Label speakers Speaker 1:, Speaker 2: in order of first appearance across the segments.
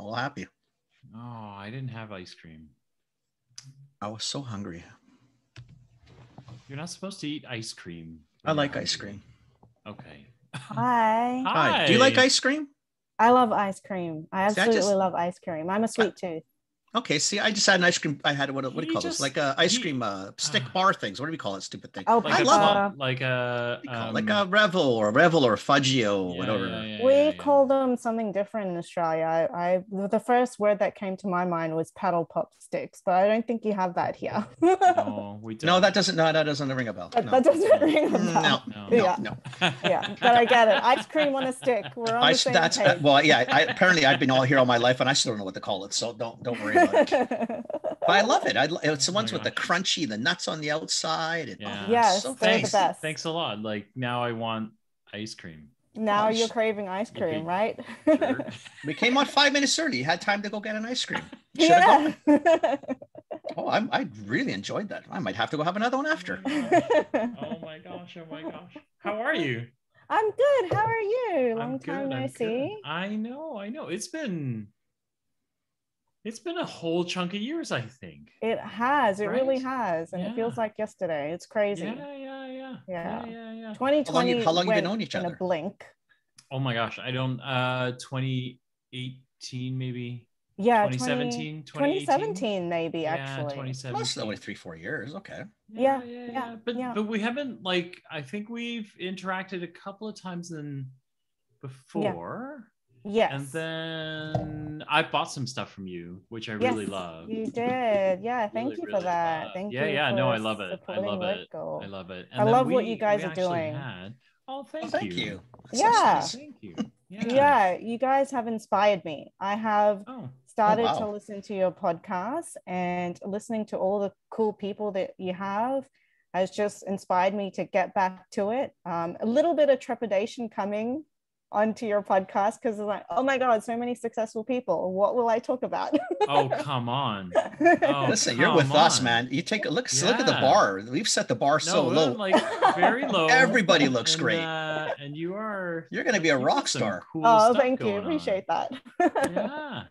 Speaker 1: all happy.
Speaker 2: Oh, I didn't have ice cream.
Speaker 1: I was so hungry.
Speaker 2: You're not supposed to eat ice cream.
Speaker 1: I like
Speaker 2: you're
Speaker 1: ice cream.
Speaker 2: Okay.
Speaker 3: Hi.
Speaker 1: Hi. Do you like ice cream?
Speaker 3: I love ice cream. I
Speaker 1: See, I
Speaker 3: absolutely
Speaker 1: just-
Speaker 3: love ice cream. I'm a sweet tooth.
Speaker 1: Okay. See, I just had an ice cream. I had what, what do
Speaker 2: He
Speaker 1: you call this? Like a ice
Speaker 2: he-
Speaker 1: cream uh, stick
Speaker 2: Ah.
Speaker 1: bar things. What do we call it? Stupid thing.
Speaker 3: Oh,
Speaker 2: Like
Speaker 1: I
Speaker 2: a
Speaker 1: love
Speaker 3: uh,
Speaker 2: fun- like a
Speaker 1: What do you call it?
Speaker 2: um,
Speaker 1: like a Revel or a Revel or Fudgio,
Speaker 2: yeah,
Speaker 1: whatever.
Speaker 2: yeah, yeah,
Speaker 3: we
Speaker 2: yeah, yeah.
Speaker 3: call them something different in Australia. I, I the first word that came to my mind was paddle pop sticks, but I don't think you have that here.
Speaker 2: No, we don't.
Speaker 1: No, that doesn't. No, that doesn't ring a bell.
Speaker 3: that,
Speaker 1: No.
Speaker 3: that doesn't ring a bell.
Speaker 1: no, no,
Speaker 2: No.
Speaker 1: no,
Speaker 3: Yeah.
Speaker 1: no.
Speaker 3: Yeah, but I get it. Ice cream on a stick. We're on
Speaker 1: I,
Speaker 3: the same
Speaker 1: that's uh, well, yeah. I, apparently, I've been all here all my life, and I still don't know what to call it. So don't don't worry about it. But I love it. I, it's the
Speaker 2: Oh my
Speaker 1: ones with the crunchy, the nuts on the outside. And,
Speaker 2: Yeah.
Speaker 1: oh,
Speaker 3: Yes,
Speaker 1: so
Speaker 3: they're the best.
Speaker 2: Thanks a lot. Like now I want ice cream.
Speaker 3: now
Speaker 1: Gosh.
Speaker 3: you're craving ice
Speaker 2: Okay.
Speaker 3: cream, right?
Speaker 2: Sure.
Speaker 1: We came on five minutes early. You had time to go get an ice cream. Should have
Speaker 3: yeah.
Speaker 1: Oh, I'm, I really enjoyed that. I might have to go have another one after.
Speaker 2: oh my gosh. Oh my gosh. Oh How are you?
Speaker 3: I'm good. How are you?
Speaker 2: I'm
Speaker 3: Long
Speaker 2: good,
Speaker 3: time no
Speaker 2: I'm good.
Speaker 3: see.
Speaker 2: I know, I know. It's been it's been a whole chunk of years, I think.
Speaker 3: It has. It really has, and it feels like yesterday. It's crazy.
Speaker 2: Yeah, yeah, yeah.
Speaker 3: Yeah.
Speaker 2: Yeah, yeah, yeah.
Speaker 3: 2020.
Speaker 1: how long you been
Speaker 3: went
Speaker 1: knowing each
Speaker 3: in
Speaker 1: other?
Speaker 3: a blink.
Speaker 2: Oh my gosh. I don't uh 2018 maybe.
Speaker 3: Yeah,
Speaker 2: 2017,
Speaker 3: 2017 maybe
Speaker 2: Yeah,
Speaker 3: actually.
Speaker 2: 2017.
Speaker 1: Well, only three, four years. Okay.
Speaker 3: Yeah,
Speaker 2: yeah,
Speaker 3: yeah,
Speaker 2: yeah. But
Speaker 3: yeah.
Speaker 2: but we haven't like I think we've interacted a couple of times in before.
Speaker 3: Yes.
Speaker 2: And then I bought some stuff from you, which I
Speaker 3: Yes,
Speaker 2: really love.
Speaker 3: You did. Yeah, thank
Speaker 2: Really,
Speaker 3: you for
Speaker 2: really
Speaker 3: that.
Speaker 2: love.
Speaker 3: Thank
Speaker 2: Yeah,
Speaker 3: you.
Speaker 2: yeah, Yeah.
Speaker 3: no,
Speaker 2: I love it. I love it. I love it.
Speaker 3: I
Speaker 2: then
Speaker 3: love what you guys are doing.
Speaker 2: Had, oh,
Speaker 1: Oh,
Speaker 2: thank,
Speaker 1: thank you.
Speaker 3: Yeah.
Speaker 1: nice.
Speaker 2: Thank you.
Speaker 3: Yeah.
Speaker 2: Yeah.
Speaker 3: you guys have inspired me. I have
Speaker 2: Oh,
Speaker 3: started
Speaker 1: wow.
Speaker 3: to listen to your podcast and listening to all the cool people that you have has just inspired me to get back to it. Um, a little bit of trepidation coming onto your podcast because it's like, oh my God, so many successful people. What will I talk about?
Speaker 2: oh, come on. Oh,
Speaker 1: Listen, you're with
Speaker 2: come
Speaker 1: us, man. You take a look. Look at the bar. We've set the bar so
Speaker 2: no,
Speaker 1: low.
Speaker 2: Like very low.
Speaker 1: Everybody looks
Speaker 2: and,
Speaker 1: great.
Speaker 2: Uh, and you are.
Speaker 1: You're going to be a rock star.
Speaker 2: Cool
Speaker 3: oh, thank you.
Speaker 2: going on.
Speaker 3: Appreciate that.
Speaker 2: Yeah.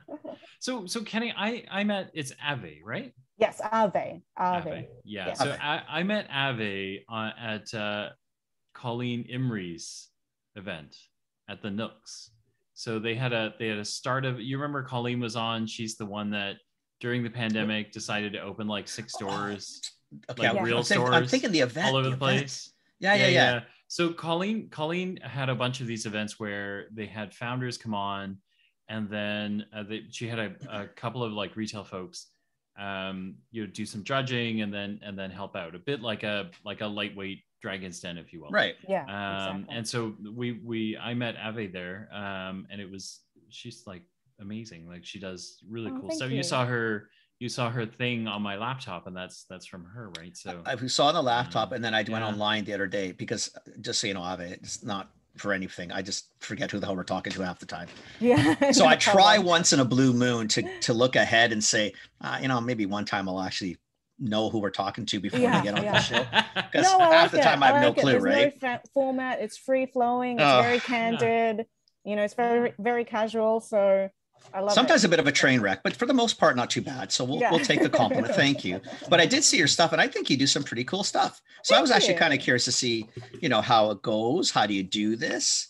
Speaker 2: So, so Kenny, I I met it's Ave, right?
Speaker 3: yes, Ave. Ave.
Speaker 2: Ave. Yeah.
Speaker 3: Yeah.
Speaker 2: So
Speaker 1: Ave.
Speaker 2: I, I met Ave on, at uh, Colleen Imrie's event at the Nooks. So they had a they had a start of you remember Colleen was on. She's the one that during the pandemic decided to open like six stores
Speaker 1: Okay,
Speaker 2: like
Speaker 1: I'm,
Speaker 2: real
Speaker 1: I'm thinking, I'm thinking the event.
Speaker 2: all over the
Speaker 1: event.
Speaker 2: place.
Speaker 1: Yeah, yeah, yeah.
Speaker 2: So Colleen Colleen had a bunch of these events where they had founders come on, and then uh, they, she had a, a couple of like retail folks, um, you know, do some judging and then and then help out a bit like a like a lightweight Dragon's Den, if you will.
Speaker 1: Right.
Speaker 3: Yeah.
Speaker 2: Um,
Speaker 3: exactly.
Speaker 2: and so we we I met Ave there, um, and it was she's like amazing. Like she does really
Speaker 3: Oh,
Speaker 2: cool
Speaker 3: thank
Speaker 2: stuff. You.
Speaker 3: you.
Speaker 2: saw her you saw her thing on my laptop, and that's that's from her, right? So
Speaker 1: I saw on the laptop,
Speaker 2: Um,
Speaker 1: and then I went online the other day because uh, just so you know, Ave, it's not for anything. I just forget who the hell we're talking to half the time.
Speaker 3: yeah.
Speaker 1: So I try once in a blue moon to to look ahead and say, uh, you know, maybe one time I'll actually know who we're talking to before
Speaker 3: Yeah,
Speaker 1: we get on
Speaker 3: yeah.
Speaker 1: the show. Because
Speaker 3: No,
Speaker 1: half
Speaker 3: like
Speaker 1: the
Speaker 3: it.
Speaker 1: time I have no
Speaker 3: like it.
Speaker 1: clue,
Speaker 3: There's
Speaker 1: right?
Speaker 3: No fa- format. It's free flowing. It's
Speaker 1: Oh,
Speaker 3: very
Speaker 1: yeah.
Speaker 3: candid. You know, it's very very casual. So I love it.
Speaker 1: Sometimes
Speaker 3: it.
Speaker 1: a bit of a train wreck, but for the most part, not too bad. So we'll,
Speaker 3: Yeah.
Speaker 1: we'll take the compliment. Thank you. But I did see your stuff, and I think you do some pretty cool stuff. So I was actually kind of curious to see, you know, how it goes. How do you do this?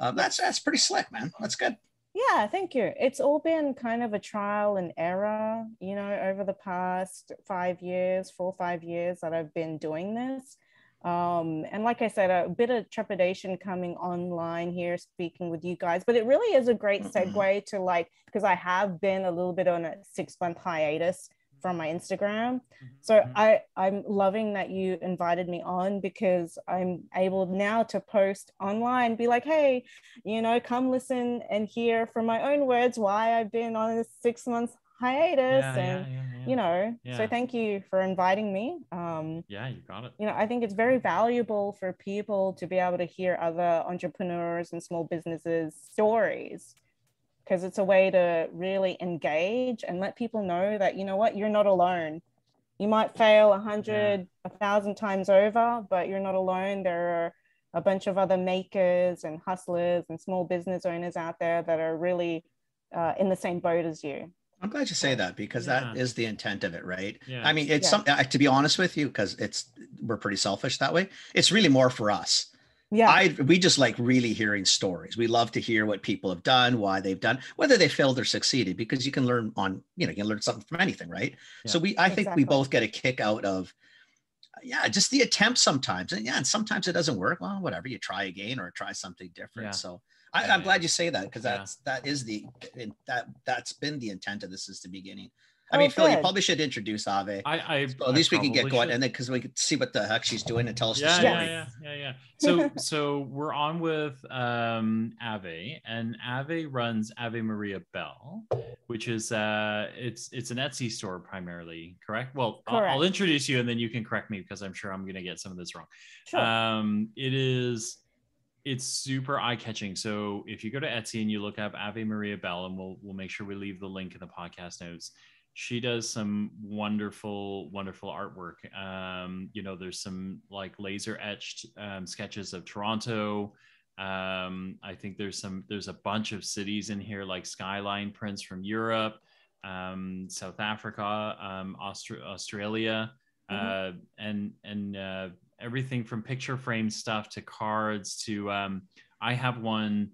Speaker 1: Um, that's that's pretty slick, man. That's good.
Speaker 3: Yeah, thank you. It's all been kind of a trial and error, you know, over the past five years, four or five years that I've been doing this. Um, and like I said, a bit of trepidation coming online here, speaking with you guys, but it really is a great
Speaker 1: Mhm.
Speaker 3: segue to like, because I have been a little bit on a six month hiatus from my Instagram. So
Speaker 2: Mhm.
Speaker 3: I I'm loving that you invited me on because I'm able now to post online, be like, hey, you know, come listen and hear from my own words why I've been on a six month hiatus,
Speaker 2: yeah,
Speaker 3: and
Speaker 2: yeah, yeah.
Speaker 3: you know, so thank you for inviting me. Um,
Speaker 2: yeah, you got it.
Speaker 3: you know, I think it's very valuable for people to be able to hear other entrepreneurs and small businesses stories because it's a way to really engage and let people know that you know what you're not alone you might fail a hundred a thousand times over but you're not alone there are a bunch of other makers and hustlers and small business owners out there that are really uh, in the same boat as you.
Speaker 1: I'm glad you say that because that
Speaker 2: Yeah.
Speaker 1: is the intent of it, right?
Speaker 2: Yeah.
Speaker 1: I mean, it's
Speaker 3: Yeah.
Speaker 1: something to be honest with you, because it's we're pretty selfish that way. It's really more for us.
Speaker 3: Yeah,
Speaker 1: I we just like really hearing stories. We love to hear what people have done, why they've done, whether they failed or succeeded, because you can learn on, you know, you can learn something from anything, right? So we I think we both get a kick out of yeah, just the attempt sometimes. And yeah, and sometimes it doesn't work. Well, whatever, you try again or try something different.
Speaker 2: Yeah.
Speaker 1: So I, i'm
Speaker 2: yeah.
Speaker 1: glad you say that because
Speaker 2: Yeah.
Speaker 1: that's that is the that that's been the intent of this since the beginning. I
Speaker 3: Oh,
Speaker 1: mean, Phil, you probably should introduce Ave.
Speaker 2: I, I
Speaker 1: So at
Speaker 2: I
Speaker 1: least we can get going,
Speaker 2: should.
Speaker 1: and then because we can see what the heck she's doing and tell us the story.
Speaker 2: yeah, yeah, yeah, yeah. So, so we're on with um, Ave, and Ave runs Ave Maria Bell, which is uh, it's it's an Etsy store primarily, correct? Well, I'll, I'll introduce you, and then you can correct me because I'm sure I'm going to get some of this wrong.
Speaker 3: sure.
Speaker 2: Um, it is it's super eye catching. So if you go to Etsy and you look up Ave Maria Bell, and we'll we'll make sure we leave the link in the podcast notes. She does some wonderful, wonderful artwork. Um, you know, there's some like laser etched um, sketches of Toronto. Um, I think there's some there's a bunch of cities in here like skyline prints from Europe, um, South Africa, um, Austra- Australia, uh, and and uh, everything from picture frame stuff to cards to um, I have one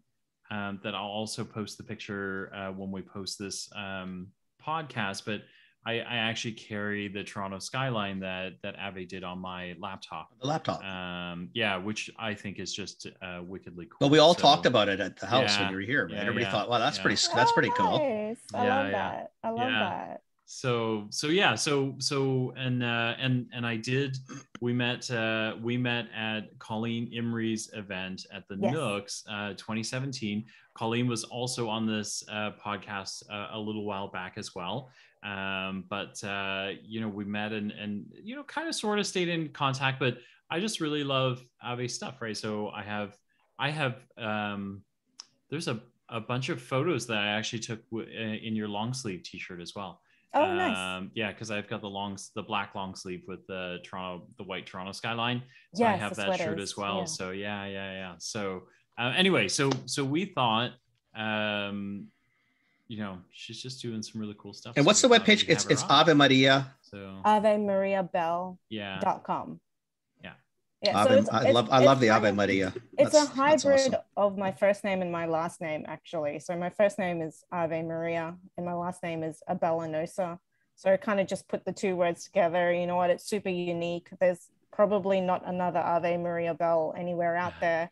Speaker 2: um, that I'll also post the picture uh, when we post this um, podcast. But I, I actually carry the Toronto skyline that that Ave did on my laptop.
Speaker 1: The laptop.
Speaker 2: Um, yeah, which I think is just uh, wickedly cool.
Speaker 1: Well, we all
Speaker 2: So-
Speaker 1: talked about it at the house
Speaker 2: Yeah,
Speaker 1: when you were here. Right?
Speaker 2: yeah,
Speaker 1: Everybody
Speaker 2: yeah,
Speaker 1: thought, "Wow, that's
Speaker 2: yeah.
Speaker 1: pretty. That's pretty
Speaker 3: Oh,
Speaker 1: cool."
Speaker 3: nice. I
Speaker 2: Yeah,
Speaker 3: love
Speaker 2: yeah.
Speaker 3: that. I love
Speaker 2: Yeah.
Speaker 3: that.
Speaker 2: so so yeah so so and uh and and i did we met uh we met at colleen imrie's event at the
Speaker 3: Yes.
Speaker 2: nooks uh 2017 colleen was also on this uh podcast uh, a little while back as well um but uh you know we met and and you know kind of sort of stayed in contact but i just really love ave stuff right so i have i have um there's a a bunch of photos that I actually took w- uh, in your long sleeve t-shirt as well.
Speaker 3: Oh, nice.
Speaker 2: Um, yeah, because I've got the long, the black long sleeve with the Toronto, the white Toronto skyline. So I have that shirt as well.
Speaker 3: yeah.
Speaker 2: So yeah, yeah, yeah. So uh, anyway, so so we thought, um, you know, she's just doing some really cool stuff.
Speaker 1: And
Speaker 2: so
Speaker 1: what's
Speaker 2: we
Speaker 1: the
Speaker 2: thought we'd?
Speaker 1: It's
Speaker 2: have her
Speaker 1: it's
Speaker 2: on.
Speaker 1: Ave Maria.
Speaker 2: So
Speaker 3: AveMariaBell.com.
Speaker 2: yeah,
Speaker 3: Yeah.
Speaker 2: Yeah.
Speaker 3: so it's-
Speaker 1: I
Speaker 3: it's-
Speaker 1: love I love the Ave Maria.
Speaker 3: It's
Speaker 1: That's-
Speaker 3: a hybrid
Speaker 1: awesome.
Speaker 3: of my first name and my last name, actually. So my first name is Ave Maria, and my last name is Abellanosa. So I kind of just put the two words together. You know what? It's super unique. There's probably not another Ave Maria Bell anywhere out there.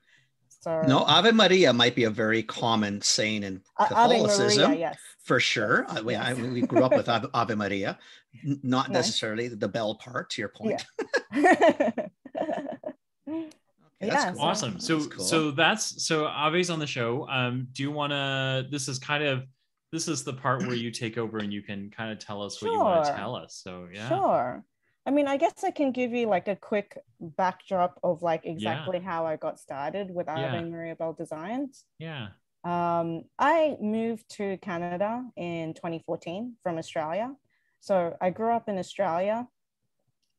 Speaker 3: So
Speaker 1: No, Ave Maria might be a very common saying in
Speaker 3: A- Ave
Speaker 1: Catholicism.
Speaker 3: Maria, yes.
Speaker 1: for sure. I, we, I, we grew up with Ave, Ave Maria, not
Speaker 3: Nice.
Speaker 1: necessarily the bell part. To your point,
Speaker 3: Yeah.
Speaker 1: Okay, that's
Speaker 3: Yeah,
Speaker 1: cool.
Speaker 2: awesome. So
Speaker 1: That's cool.
Speaker 2: so that's so Ave's on the show. Um, do you want to? This is kind of this is the part where you take over and you can kind of tell us what you want to tell us. So yeah.
Speaker 3: Sure. I mean, I guess I can give you like a quick backdrop of like exactly how I got started with Ave
Speaker 2: Yeah.
Speaker 3: Maria Bell Designs.
Speaker 2: Yeah.
Speaker 3: Um, I moved to Canada in 2014 from Australia. So I grew up in Australia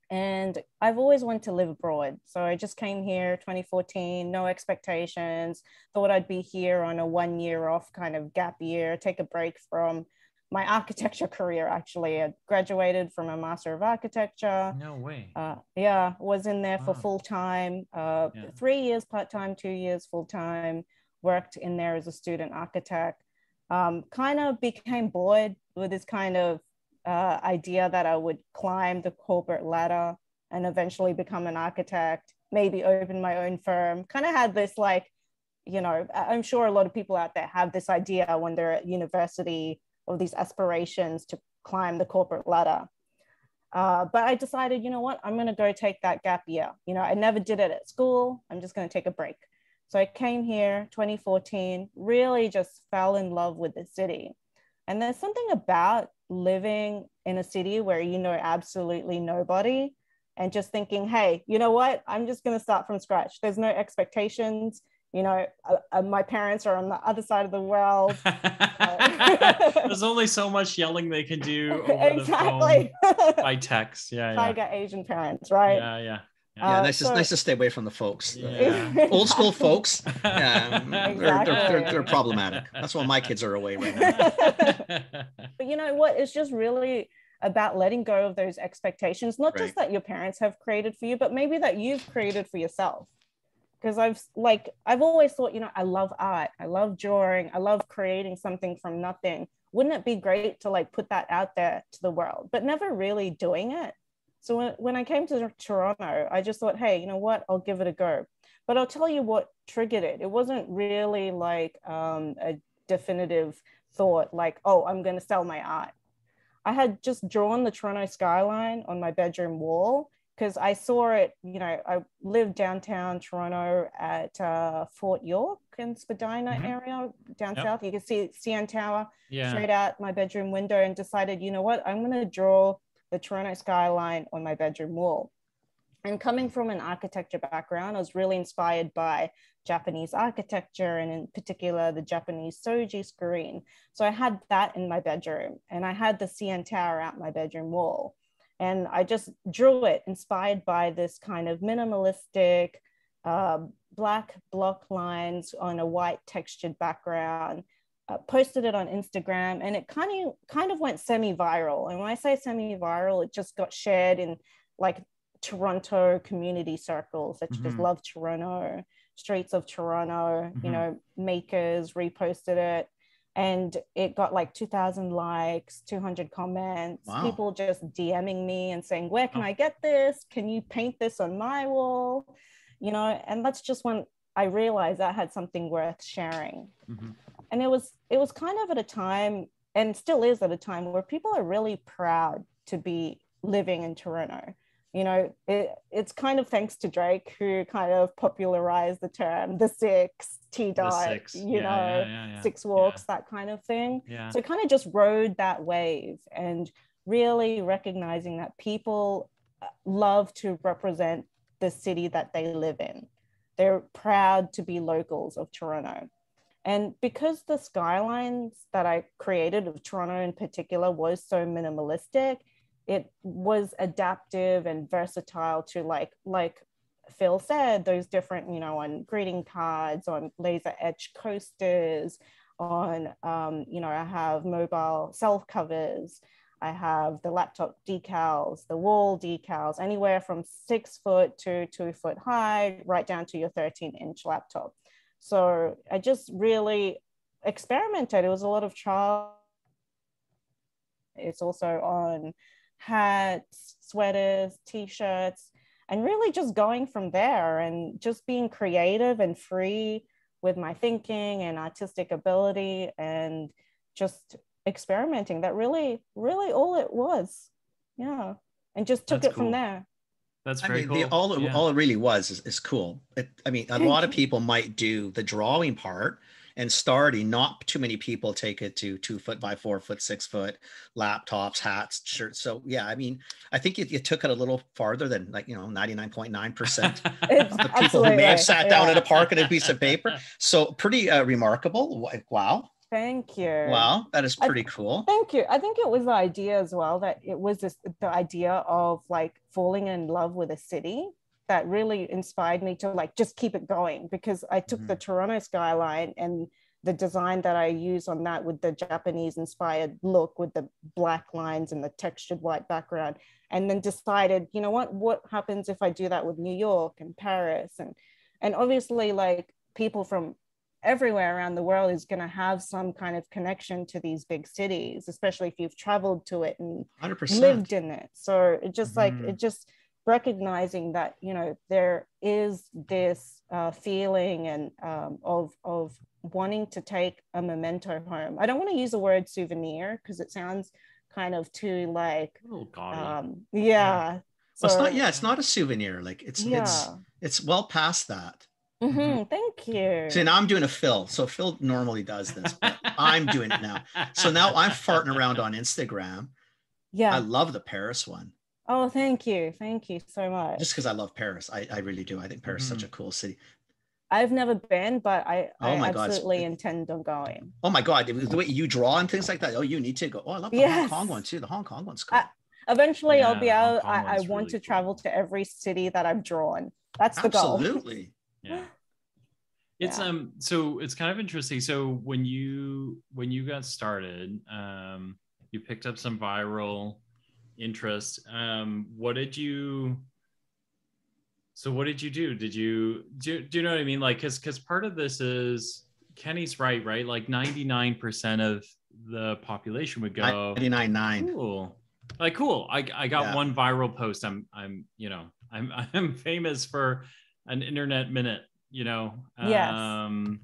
Speaker 3: and I've always wanted to live abroad. So I just came here 2014, no expectations, thought I'd be here on a one year off kind of gap year, take a break from my architecture career. Actually, I graduated from a Master of Architecture.
Speaker 2: No way.
Speaker 3: Uh, yeah, was in there for full time, uh,
Speaker 2: Yeah.
Speaker 3: three years part time, two years full time. Worked in there as a student architect. Um, kind of became bored with this kind of uh, idea that I would climb the corporate ladder and eventually become an architect, maybe open my own firm. Kind of had this like, you know, I'm sure a lot of people out there have this idea when they're at university of these aspirations to climb the corporate ladder. Uh, but I decided, you know what, I'm going to go take that gap year. You know, I never did it at school. I'm just going to take a break. So I came here 2014, really just fell in love with the city. And there's something about living in a city where you know absolutely nobody and just thinking, hey, you know what, I'm just going to start from scratch. There's no expectations. You know, uh, uh, my parents are on the other side of the world.
Speaker 2: There's only so much yelling they can do over
Speaker 3: exactly.
Speaker 2: the phone by text. Yeah. Yeah.
Speaker 3: Tiger Asian parents, right?
Speaker 2: Yeah. Yeah.
Speaker 1: Yeah,
Speaker 3: Uh,
Speaker 1: nice, to, nice to stay away from the folks.
Speaker 2: Yeah.
Speaker 1: Old school folks, yeah, they're, they're, they're, they're problematic. That's why my kids are away right now.
Speaker 3: but you know what it's just really about letting go of those expectations not just that your parents have created for you but maybe that you've created for yourself because i've like i've always thought you know i love art i love drawing i love creating something from nothing. Wouldn't it be great to like put that out there to the world but never really doing it? So when, when i came to toronto i just thought hey you know what? I'll give it a go. But i'll tell you what triggered it. It wasn't really like um, a definitive thought like oh i'm going to sell my art. I had just drawn the toronto skyline on my bedroom wall because i saw it you know i lived downtown toronto at uh, fort york and spadina
Speaker 2: Mhm.
Speaker 3: area down
Speaker 2: Yep.
Speaker 3: south you can see cn tower
Speaker 2: yeah.
Speaker 3: straight out my bedroom window and decided you know what i'm going to draw the toronto skyline on my bedroom wall and coming from an architecture background i was really inspired by Japanese architecture and in particular the Japanese shoji screen. So I had that in my bedroom and I had the CN Tower out my bedroom wall. And I just drew it inspired by this kind of minimalistic uh, black block lines on a white textured background. Uh, posted it on Instagram and it kind of kind of went semi-viral. And when I say semi-viral, it just got shared in like Toronto community circles such as
Speaker 2: Mhm.
Speaker 3: Love Toronto, Streets of Toronto, you
Speaker 2: Mhm.
Speaker 3: know, makers reposted it and it got like 2000 likes, 200 comments,
Speaker 1: Wow.
Speaker 3: people just DMing me and saying, "Where can
Speaker 2: Oh.
Speaker 3: I get this? Can you paint this on my wall?" You know, and that's just when I realized I had something worth sharing
Speaker 2: Mhm.
Speaker 3: and it was it was kind of at a time and still is at a time where people are really proud to be living in toronto you know it, it's kind of thanks to drake who kind of popularized the term the six t dot you
Speaker 2: yeah,
Speaker 3: know
Speaker 2: yeah,
Speaker 3: six walks that kind of thing. So kind of just rode that wave and really recognizing that people uh, love to represent the city that they live in. They're proud to be locals of Toronto. And because the skylines that I created of Toronto in particular was so minimalistic, it was adaptive and versatile to like like Phil said, those different, you know, on greeting cards, on laser etched coasters, on um, you know i have mobile self covers i have the laptop decals the wall decals anywhere from six foot to two foot high right down to your 13 inch laptop. So i just really experimented. It was a lot of trial. It's also on hats sweaters t-shirts and really just going from there and just being creative and free with my thinking and artistic ability and just experimenting that really really all it was yeah and just took
Speaker 2: That's
Speaker 3: it from there
Speaker 2: That's
Speaker 1: I
Speaker 2: very
Speaker 1: mean,
Speaker 2: cool.
Speaker 1: the, all, it,
Speaker 2: Yeah.
Speaker 1: all it really was is, is cool. It, I mean, a lot of people might do the drawing part and starting. Not too many people take it to two foot by four foot, six foot laptops, hats, shirts. So yeah, I mean, I think you, you took it a little farther than like you know ninety nine point nine percent of the people who may have sat down at a park and a piece of paper. So pretty uh, remarkable. Wow,
Speaker 3: thank you
Speaker 1: wow, that is
Speaker 3: I-
Speaker 1: pretty cool.
Speaker 3: Thank you. I think it was the idea as well that it was this, the idea of like falling in love with a city that really inspired me to like just keep it going because I took the Toronto skyline and the design that I use on that with the Japanese inspired look with the black lines and the textured white background and then decided, you know what, what happens if I do that with New York and Paris and and obviously like people from everywhere around the world is going to have some kind of connection to these big cities especially if you've traveled to it and
Speaker 1: Hundred percent.
Speaker 3: lived in it so it just like
Speaker 2: Mhm.
Speaker 3: it just recognizing that you know there is this uh, feeling and um, of of wanting to take a memento home i don't want to use the word souvenir because it sounds kind of too like
Speaker 2: A little gaudy.
Speaker 3: um yeah
Speaker 1: Well, it's not. Yeah, it's not a souvenir. Like it's it's
Speaker 3: yeah
Speaker 1: it's well past that.
Speaker 3: Mm-hmm. thank you
Speaker 1: See, now I'm doing a Phil. So Phil normally does this, but I'm doing it now. So now I'm farting around on Instagram.
Speaker 3: yeah
Speaker 1: I love the Paris one
Speaker 3: oh thank you thank you so much
Speaker 1: just because I love Paris. I, I really do. I think Paris is such
Speaker 2: Mhm.
Speaker 1: a cool city.
Speaker 3: I've never been, but I,
Speaker 1: Oh
Speaker 3: I
Speaker 1: my God,
Speaker 3: absolutely intend on going.
Speaker 1: Oh my God, the way you draw and things like that. Oh, you need to go. Oh, I love the
Speaker 3: Yes.
Speaker 1: Hong Kong one too. The Hong Kong one's cool.
Speaker 3: I- Eventually, I'll be
Speaker 2: Yeah, Hong
Speaker 3: able.
Speaker 2: Kong
Speaker 3: I, I want
Speaker 2: really
Speaker 3: to travel
Speaker 2: cool.
Speaker 3: to every city that I've drawn. That's the goal.
Speaker 1: Absolutely.
Speaker 2: yeah it's
Speaker 3: Yeah.
Speaker 2: um so it's kind of interesting so when you when you got started um you picked up some viral interest. Um what did you so what did you do? Did you do, do you know what i mean? Like because because part of this is kenny's right right? Like 99% of the population would go
Speaker 1: 99.9.
Speaker 2: cool. Like cool. I, I got
Speaker 1: Yeah.
Speaker 2: one viral post. I'm i'm you know i'm i'm famous for an internet minute you know?
Speaker 3: Yes.
Speaker 2: um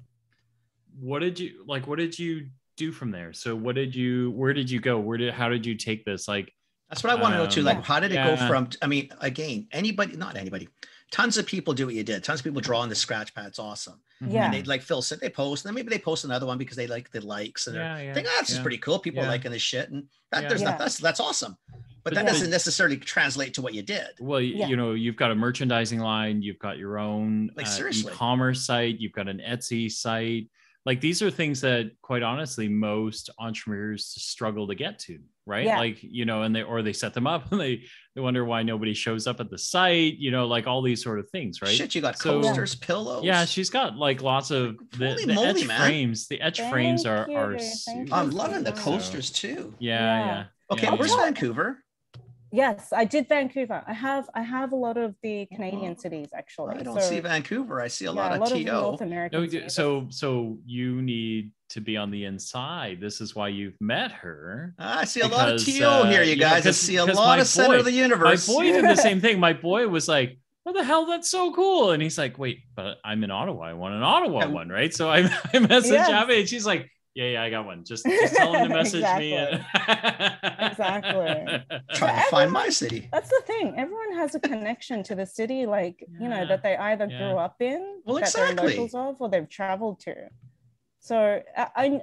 Speaker 2: what did you like what did you do from there? So what did you where did you go? Where did how did you take this? Like
Speaker 1: That's what I want to know too.
Speaker 2: Um,
Speaker 1: Like, how did it go from? I mean, again, anybody, not anybody. Tons of people do what you did. Tons of people draw on the scratch pad. It's awesome.
Speaker 3: Yeah.
Speaker 1: And they like Phil said, they post, and then maybe they post another one because they like the likes and
Speaker 2: yeah
Speaker 1: they're
Speaker 2: yeah
Speaker 1: think, oh, this is
Speaker 2: yeah.
Speaker 1: pretty cool. People
Speaker 2: Yeah.
Speaker 1: are liking this shit, and that
Speaker 2: Yeah.
Speaker 1: there's
Speaker 3: Yeah.
Speaker 1: not that's that's awesome. But
Speaker 2: But
Speaker 1: that
Speaker 2: the-
Speaker 1: doesn't necessarily translate to what you did.
Speaker 2: well
Speaker 3: Yeah.
Speaker 2: you know you've got a merchandising line you've got your own
Speaker 1: Like,
Speaker 2: uh,
Speaker 1: seriously.
Speaker 2: e-commerce site you've got an etsy site like these are things that quite honestly most entrepreneurs struggle to get to right
Speaker 3: Yeah.
Speaker 2: like you know and they or they set them up and they they wonder why nobody shows up at the site you know like all these sort of things right
Speaker 1: Shit, you got
Speaker 2: So-
Speaker 1: coasters, pillows.
Speaker 2: yeah she's got like lots of the,
Speaker 1: Holy
Speaker 2: the
Speaker 1: moly,
Speaker 2: etch
Speaker 1: man.
Speaker 2: frames the etch frames
Speaker 3: Thank
Speaker 2: are are
Speaker 3: you, thank
Speaker 2: super
Speaker 1: I'm
Speaker 3: so
Speaker 1: loving the
Speaker 3: much.
Speaker 1: coasters too.
Speaker 2: yeah
Speaker 3: Yeah.
Speaker 2: yeah
Speaker 1: Okay,
Speaker 2: yeah,
Speaker 1: where's
Speaker 2: yeah.
Speaker 1: Vancouver?
Speaker 3: Yes, I did Vancouver. I have I have a lot of the Canadian
Speaker 1: Oh,
Speaker 3: cities actually.
Speaker 1: I don't
Speaker 3: so,
Speaker 1: see Vancouver. I see a
Speaker 3: yeah,
Speaker 1: lot
Speaker 3: a
Speaker 1: of
Speaker 3: lot of
Speaker 1: TO.
Speaker 3: North American.
Speaker 2: No,
Speaker 3: cities.
Speaker 2: so so you need to be on the inside. This is why you've met her.
Speaker 1: I see a lot of
Speaker 2: Because,
Speaker 1: TO
Speaker 2: uh,
Speaker 1: here, you
Speaker 2: you know,
Speaker 1: guys. I
Speaker 2: 'cause-
Speaker 1: see a lot
Speaker 2: my
Speaker 1: of center of the universe.
Speaker 2: My boy did the same thing. My boy was like, "What the hell? That's so cool!" And he's like, "Wait, but I'm in Ottawa. I want an Ottawa
Speaker 1: Yeah.
Speaker 2: one, right?" So I, I messaged
Speaker 3: Yes.
Speaker 2: Abby, and she's like, "Yeah, yeah, I got one. Just, just tell him to message me." And...
Speaker 3: Exactly.
Speaker 1: Trying to find my city.
Speaker 3: That's the thing. Everyone has a connection to the city, like you know, that they either
Speaker 2: yeah.
Speaker 3: grew up in,
Speaker 1: Well,
Speaker 3: that
Speaker 1: exactly.
Speaker 3: they're locals of, or they've traveled to. So I, I,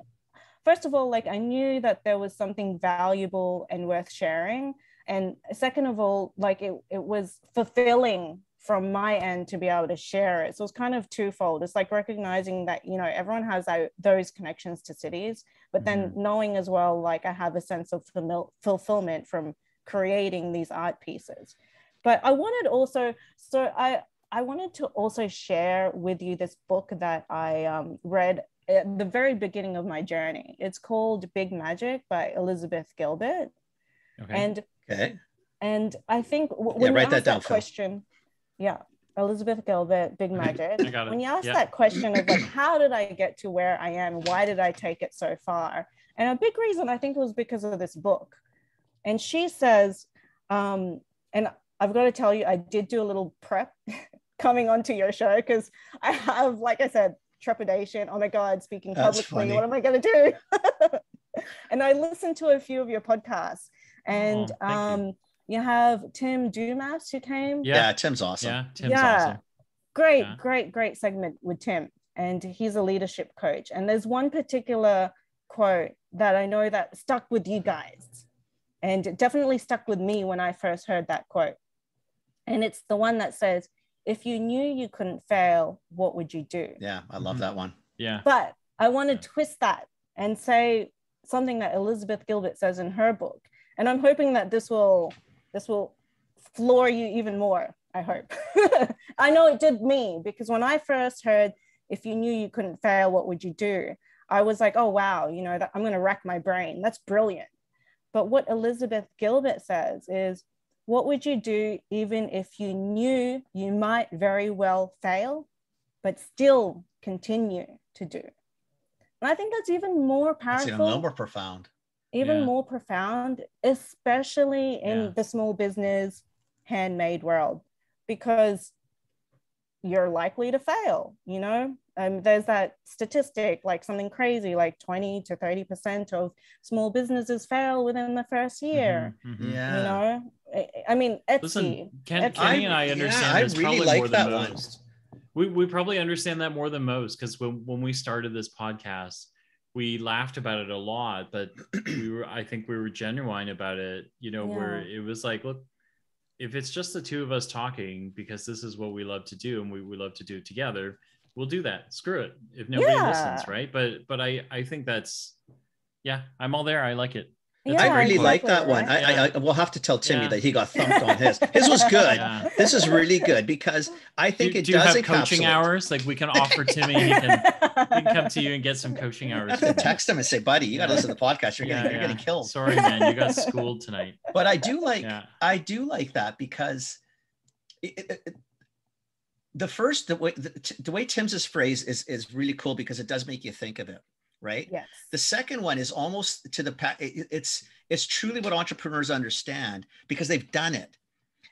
Speaker 3: first of all, like I knew that there was something valuable and worth sharing, and second of all, like it, it was fulfilling from my end to be able to share it. So it's kind of twofold. It's like recognizing that you know everyone has tho- those connections to cities, but then knowing as well, like I have a sense of fulfill- fulfillment from creating these art pieces. But I wanted also, so I I wanted to also share with you this book that I um, read at the very beginning of my journey. It's called Big Magic by Elizabeth Gilbert,
Speaker 2: Okay.
Speaker 3: and
Speaker 1: Okay.
Speaker 3: and I think w-
Speaker 1: Yeah,
Speaker 3: when you
Speaker 1: write
Speaker 3: ask
Speaker 1: that
Speaker 3: that, question, yeah, Elizabeth Gilbert, Big Magic.
Speaker 2: I got it.
Speaker 3: When you ask
Speaker 2: Yeah.
Speaker 3: that question of like, how did I get to where I am? Why did I take it so far? And a big reason I think it was because of this book. And she says, um, and I've got to tell you, I did do a little prep coming onto your show because I have, like I said, trepidation. Oh my God, speaking
Speaker 1: That's
Speaker 3: publicly,
Speaker 1: funny.
Speaker 3: what am I going to do? and I listened to a few of your podcasts, and
Speaker 2: Oh,
Speaker 3: um, you have Tim Dumas who came.
Speaker 1: Yeah,
Speaker 2: yeah,
Speaker 1: Tim's awesome.
Speaker 2: yeah, Tim's
Speaker 3: Yeah.
Speaker 2: awesome.
Speaker 3: Great,
Speaker 2: Yeah.
Speaker 3: great, great segment with Tim. And he's a leadership coach. And there's one particular quote that I know that stuck with you guys. And it definitely stuck with me when I first heard that quote. And it's the one that says, if you knew you couldn't fail, what would you do?
Speaker 1: Yeah, I love
Speaker 2: Mhm.
Speaker 1: that one.
Speaker 2: Yeah,
Speaker 3: But I want to
Speaker 2: Yeah.
Speaker 3: twist that and say something that Elizabeth Gilbert says in her book. And I'm hoping that this will this will floor you even more. I hope. I know it did me because when I first heard if you knew you couldn't fail, what would you do? I was like, oh wow, you know, that, I'm going to rack my brain. That's brilliant. But what Elizabeth Gilbert says is, what would you do even if you knew you might very well fail, but still continue to do? And I think that's even more
Speaker 1: That's even
Speaker 3: powerful
Speaker 1: little more profound.
Speaker 3: Even
Speaker 2: Yeah.
Speaker 3: more profound, especially in
Speaker 2: Yeah.
Speaker 3: the small business handmade world, because you're likely to fail. You know, um, there's that statistic, like something crazy, like 20 to 30% of small businesses fail within the first year.
Speaker 2: Mhm, mhm.
Speaker 1: Yeah.
Speaker 3: You know, I, I mean, Etsy.
Speaker 2: Listen, Ken,
Speaker 3: Etsy-
Speaker 2: Kenny and
Speaker 1: I-
Speaker 2: I
Speaker 1: yeah,
Speaker 2: understand
Speaker 1: I
Speaker 2: this
Speaker 1: really
Speaker 2: probably
Speaker 1: like
Speaker 2: more than
Speaker 1: that one.
Speaker 2: most. We, we probably understand that more than most because when, when we started this podcast, we laughed about it a lot, but we were I think we were genuine about it, you know, where it was like, look, if it's just the two of us talking, because this is what we love to do and we, we love to do it together, we'll do that. Screw it. If nobody
Speaker 3: Yeah.
Speaker 2: listens, right? But but I I think that's yeah, I'm all there. I like it.
Speaker 3: Yeah,
Speaker 1: I really like that one.
Speaker 3: right?
Speaker 1: I, I, I will have to tell Timmy
Speaker 2: Yeah.
Speaker 1: that he got thumped on his. His was good.
Speaker 2: Yeah.
Speaker 1: This is really good because I think
Speaker 2: do,
Speaker 1: it
Speaker 2: do you
Speaker 1: does
Speaker 2: have coaching hours? Like we can offer Timmy, he can, he can come to you and get some coaching
Speaker 1: I
Speaker 2: hours.
Speaker 1: have to text him and say, buddy, you got to listen to the podcast. You're getting, you're getting killed.
Speaker 2: Sorry, man, you got schooled tonight.
Speaker 1: But I do like. I do like that because it, it- it- the first, the way, the, the way Tim's is phrased is, is really cool because it does make you think of it. Right.
Speaker 3: yes.
Speaker 1: The second one is almost to the pa- it's it's truly what entrepreneurs understand because they've done it.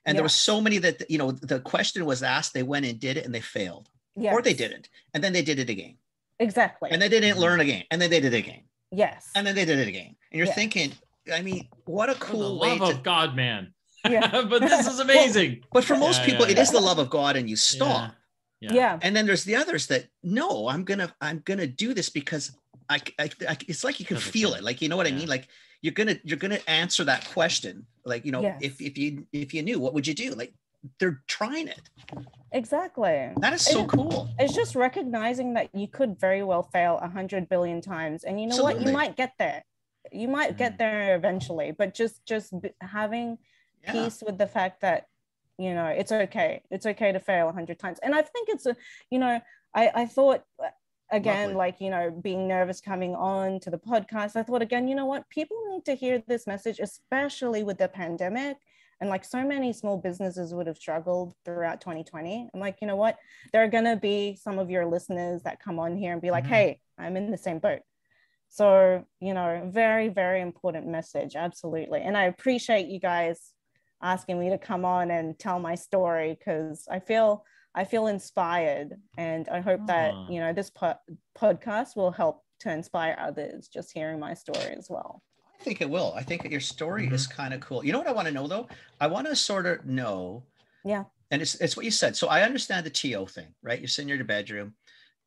Speaker 1: And there was so many that you know the question was asked, they went and did it and they failed, or they didn't, and then they did it again,
Speaker 3: Exactly.
Speaker 1: and they didn't learn again, and then they did it again,
Speaker 3: yes.
Speaker 1: and then they did it again, and you're
Speaker 3: Yeah.
Speaker 1: thinking, I mean, what a
Speaker 2: For the
Speaker 1: cool way
Speaker 2: love
Speaker 1: to.
Speaker 2: of God, man.
Speaker 3: yeah.
Speaker 2: but this is amazing.
Speaker 1: But for most
Speaker 2: Yeah,
Speaker 1: people,
Speaker 2: yeah,
Speaker 1: it is
Speaker 2: yeah.
Speaker 1: the love of God, and you stop.
Speaker 2: Yeah.
Speaker 3: Yeah.
Speaker 1: And then there's the others that no, I'm gonna I'm gonna do this because I, I, I it's like you can
Speaker 2: it's
Speaker 1: feel it, like you know what I mean, like you're gonna you're gonna answer that question, like you know
Speaker 3: Yes.
Speaker 1: if if you if you knew what would you do, like they're trying it.
Speaker 3: Exactly.
Speaker 1: That is so
Speaker 3: And-
Speaker 1: cool.
Speaker 3: It's just recognizing that you could very well fail a hundred billion times, and you know what? You might get there. You might
Speaker 2: Mhm.
Speaker 3: get there eventually, but just just b- having
Speaker 1: Yeah.
Speaker 3: peace with the fact that you know it's okay. It's okay to fail a hundred times, and I think it's a you know I I thought again
Speaker 1: Lovely.
Speaker 3: like you know being nervous coming on to the podcast. I thought again, you know what? People need to hear this message, especially with the pandemic. And like so many small businesses would have struggled throughout 2020. I'm like, you know what? There are going to be some of your listeners that come on here and be like,
Speaker 2: Mhm.
Speaker 3: hey, I'm in the same boat. So, you know, very, very important message. Absolutely. And I appreciate you guys asking me to come on and tell my story because I feel I feel inspired and I hope
Speaker 2: Aw.
Speaker 3: that, you know, this po- podcast will help to inspire others just hearing my story as well.
Speaker 1: I think it will. I think that your story is kind of cool. You know what I want to know though? I want to sort of know.
Speaker 3: Yeah.
Speaker 1: And it's it's what you said. So I understand the TO thing, right? You're sitting in your bedroom,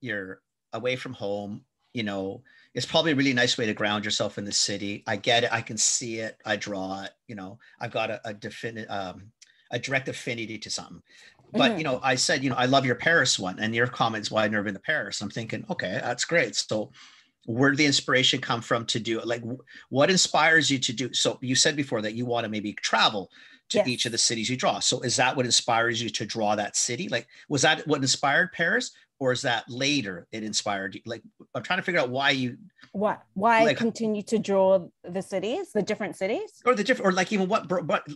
Speaker 1: you're away from home. You know, it's probably a really nice way to ground yourself in the city. I get it. I can see it. I draw it. You know, I've got a, a definite um, a direct affinity to something. But
Speaker 3: Mhm.
Speaker 1: you know, I said, you know, I love your Paris one, and your comments why I've never been to Paris. I'm thinking, okay, that's great. So where did the inspiration come from to do it? Like what inspires you to do so you said before that you want to maybe travel to
Speaker 3: Yes.
Speaker 1: each of the cities you draw so is that what inspires you to draw that city like was that what inspired paris or is that later it inspired you like i'm trying to figure out why you
Speaker 3: What why
Speaker 1: Like-
Speaker 3: continue to draw the cities, the different cities?
Speaker 1: or the different or like even what but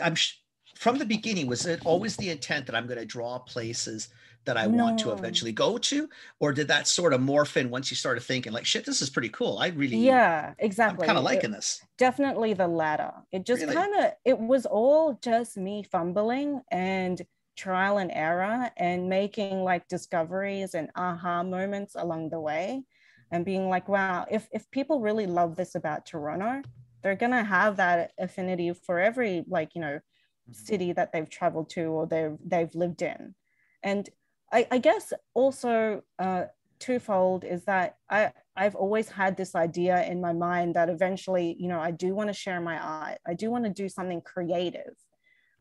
Speaker 1: i'm sh- from the beginning was it always the intent that i'm going to draw places that i want to eventually go to or did that sort of morph in once you started thinking like shit this is pretty cool i really
Speaker 3: Yeah,
Speaker 1: i'm
Speaker 3: exactly.
Speaker 1: kind of
Speaker 3: It-
Speaker 1: liking this
Speaker 3: definitely the latter. It just
Speaker 1: Really?
Speaker 3: kind of it was all just me fumbling and trial and error and making like discoveries and aha moments along the way and being like, wow, if if people really love this about Toronto, they're gonna have that affinity for every like, you know, city that they've traveled to or they've they've lived in. And I, I guess also uh, twofold is that I I've always had this idea in my mind that eventually, you know, I do want to share my art. I do want to do something creative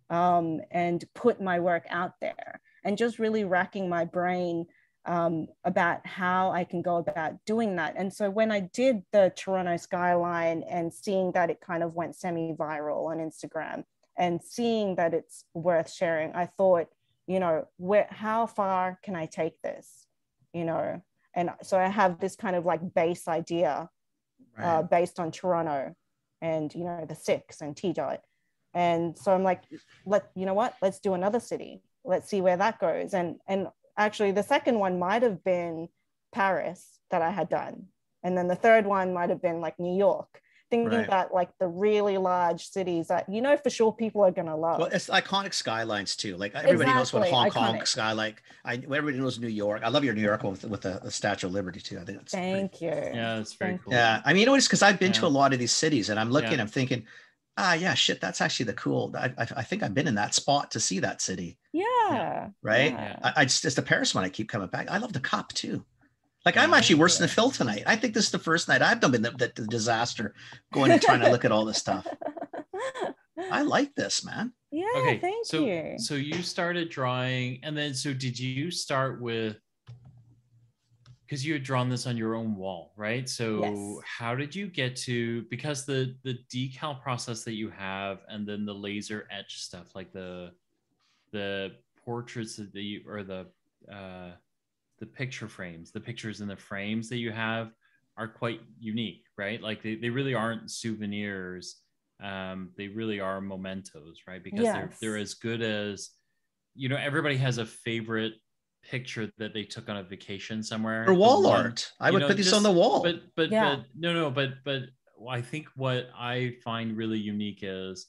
Speaker 3: um, and put my work out there and just really racking my brain um, about how I can go about doing that. And so when I did the Toronto skyline and seeing that it kind of went semi viral on Instagram and seeing that it's worth sharing, I thought, you know, where, how far can I take this? You know, and so I have this kind of like base idea uh, based on Toronto and you know the six and T dot. And so I'm like, let you know what? Let's do another city. Let's see where that goes. And and actually, the second one might have been Paris that I had done, and then the third one might have been like New York. Thinking
Speaker 1: Right.
Speaker 3: about like the really large cities that you know for sure people are gonna love.
Speaker 1: Well, it's iconic skylines too. Like everybody knows what
Speaker 3: Exactly,
Speaker 1: Hong Kong
Speaker 3: iconic.
Speaker 1: skyline. I everybody knows New York. I love your New York one with, with the, the Statue of Liberty too. I think that's pretty-
Speaker 3: Thank you.
Speaker 2: Yeah, that's very
Speaker 3: Thank
Speaker 2: cool.
Speaker 1: Yeah, I mean, you know, it's because I've been to a lot of these cities, and I'm looking,
Speaker 2: Yeah.
Speaker 1: I'm thinking, ah, yeah, shit, that's actually the cool. I, I, I think I've been in that spot to see that city,
Speaker 3: Yeah.
Speaker 1: right?
Speaker 3: Yeah.
Speaker 1: I, I just, it's the Paris one. I keep coming back. I love the cop too. Like I'm actually worse than Phil tonight. I think this is the first night I've done been the, the, the disaster going and trying to look at all this stuff. I like this, man.
Speaker 3: yeah,
Speaker 2: Okay,
Speaker 3: thank
Speaker 2: so
Speaker 3: you.
Speaker 2: so you started drawing, and then so did you start with? because you had drawn this on your own wall, right? So
Speaker 3: Yes.
Speaker 2: how did you get to because the the decal process that you have and then the laser etch stuff like the the portraits that you or the uh the picture frames, the pictures in the frames that you have are quite unique, right? Like they, they really aren't souvenirs. Um, they really are mementos, right? Because they're, they're as good as you know, everybody has a favorite picture that they took on a vacation somewhere.
Speaker 1: Or wall
Speaker 2: one-
Speaker 1: art. I would
Speaker 2: know,
Speaker 1: put these
Speaker 2: just-
Speaker 1: on the wall.
Speaker 2: But but
Speaker 3: Yeah.
Speaker 2: but no no but but I think what I find really unique is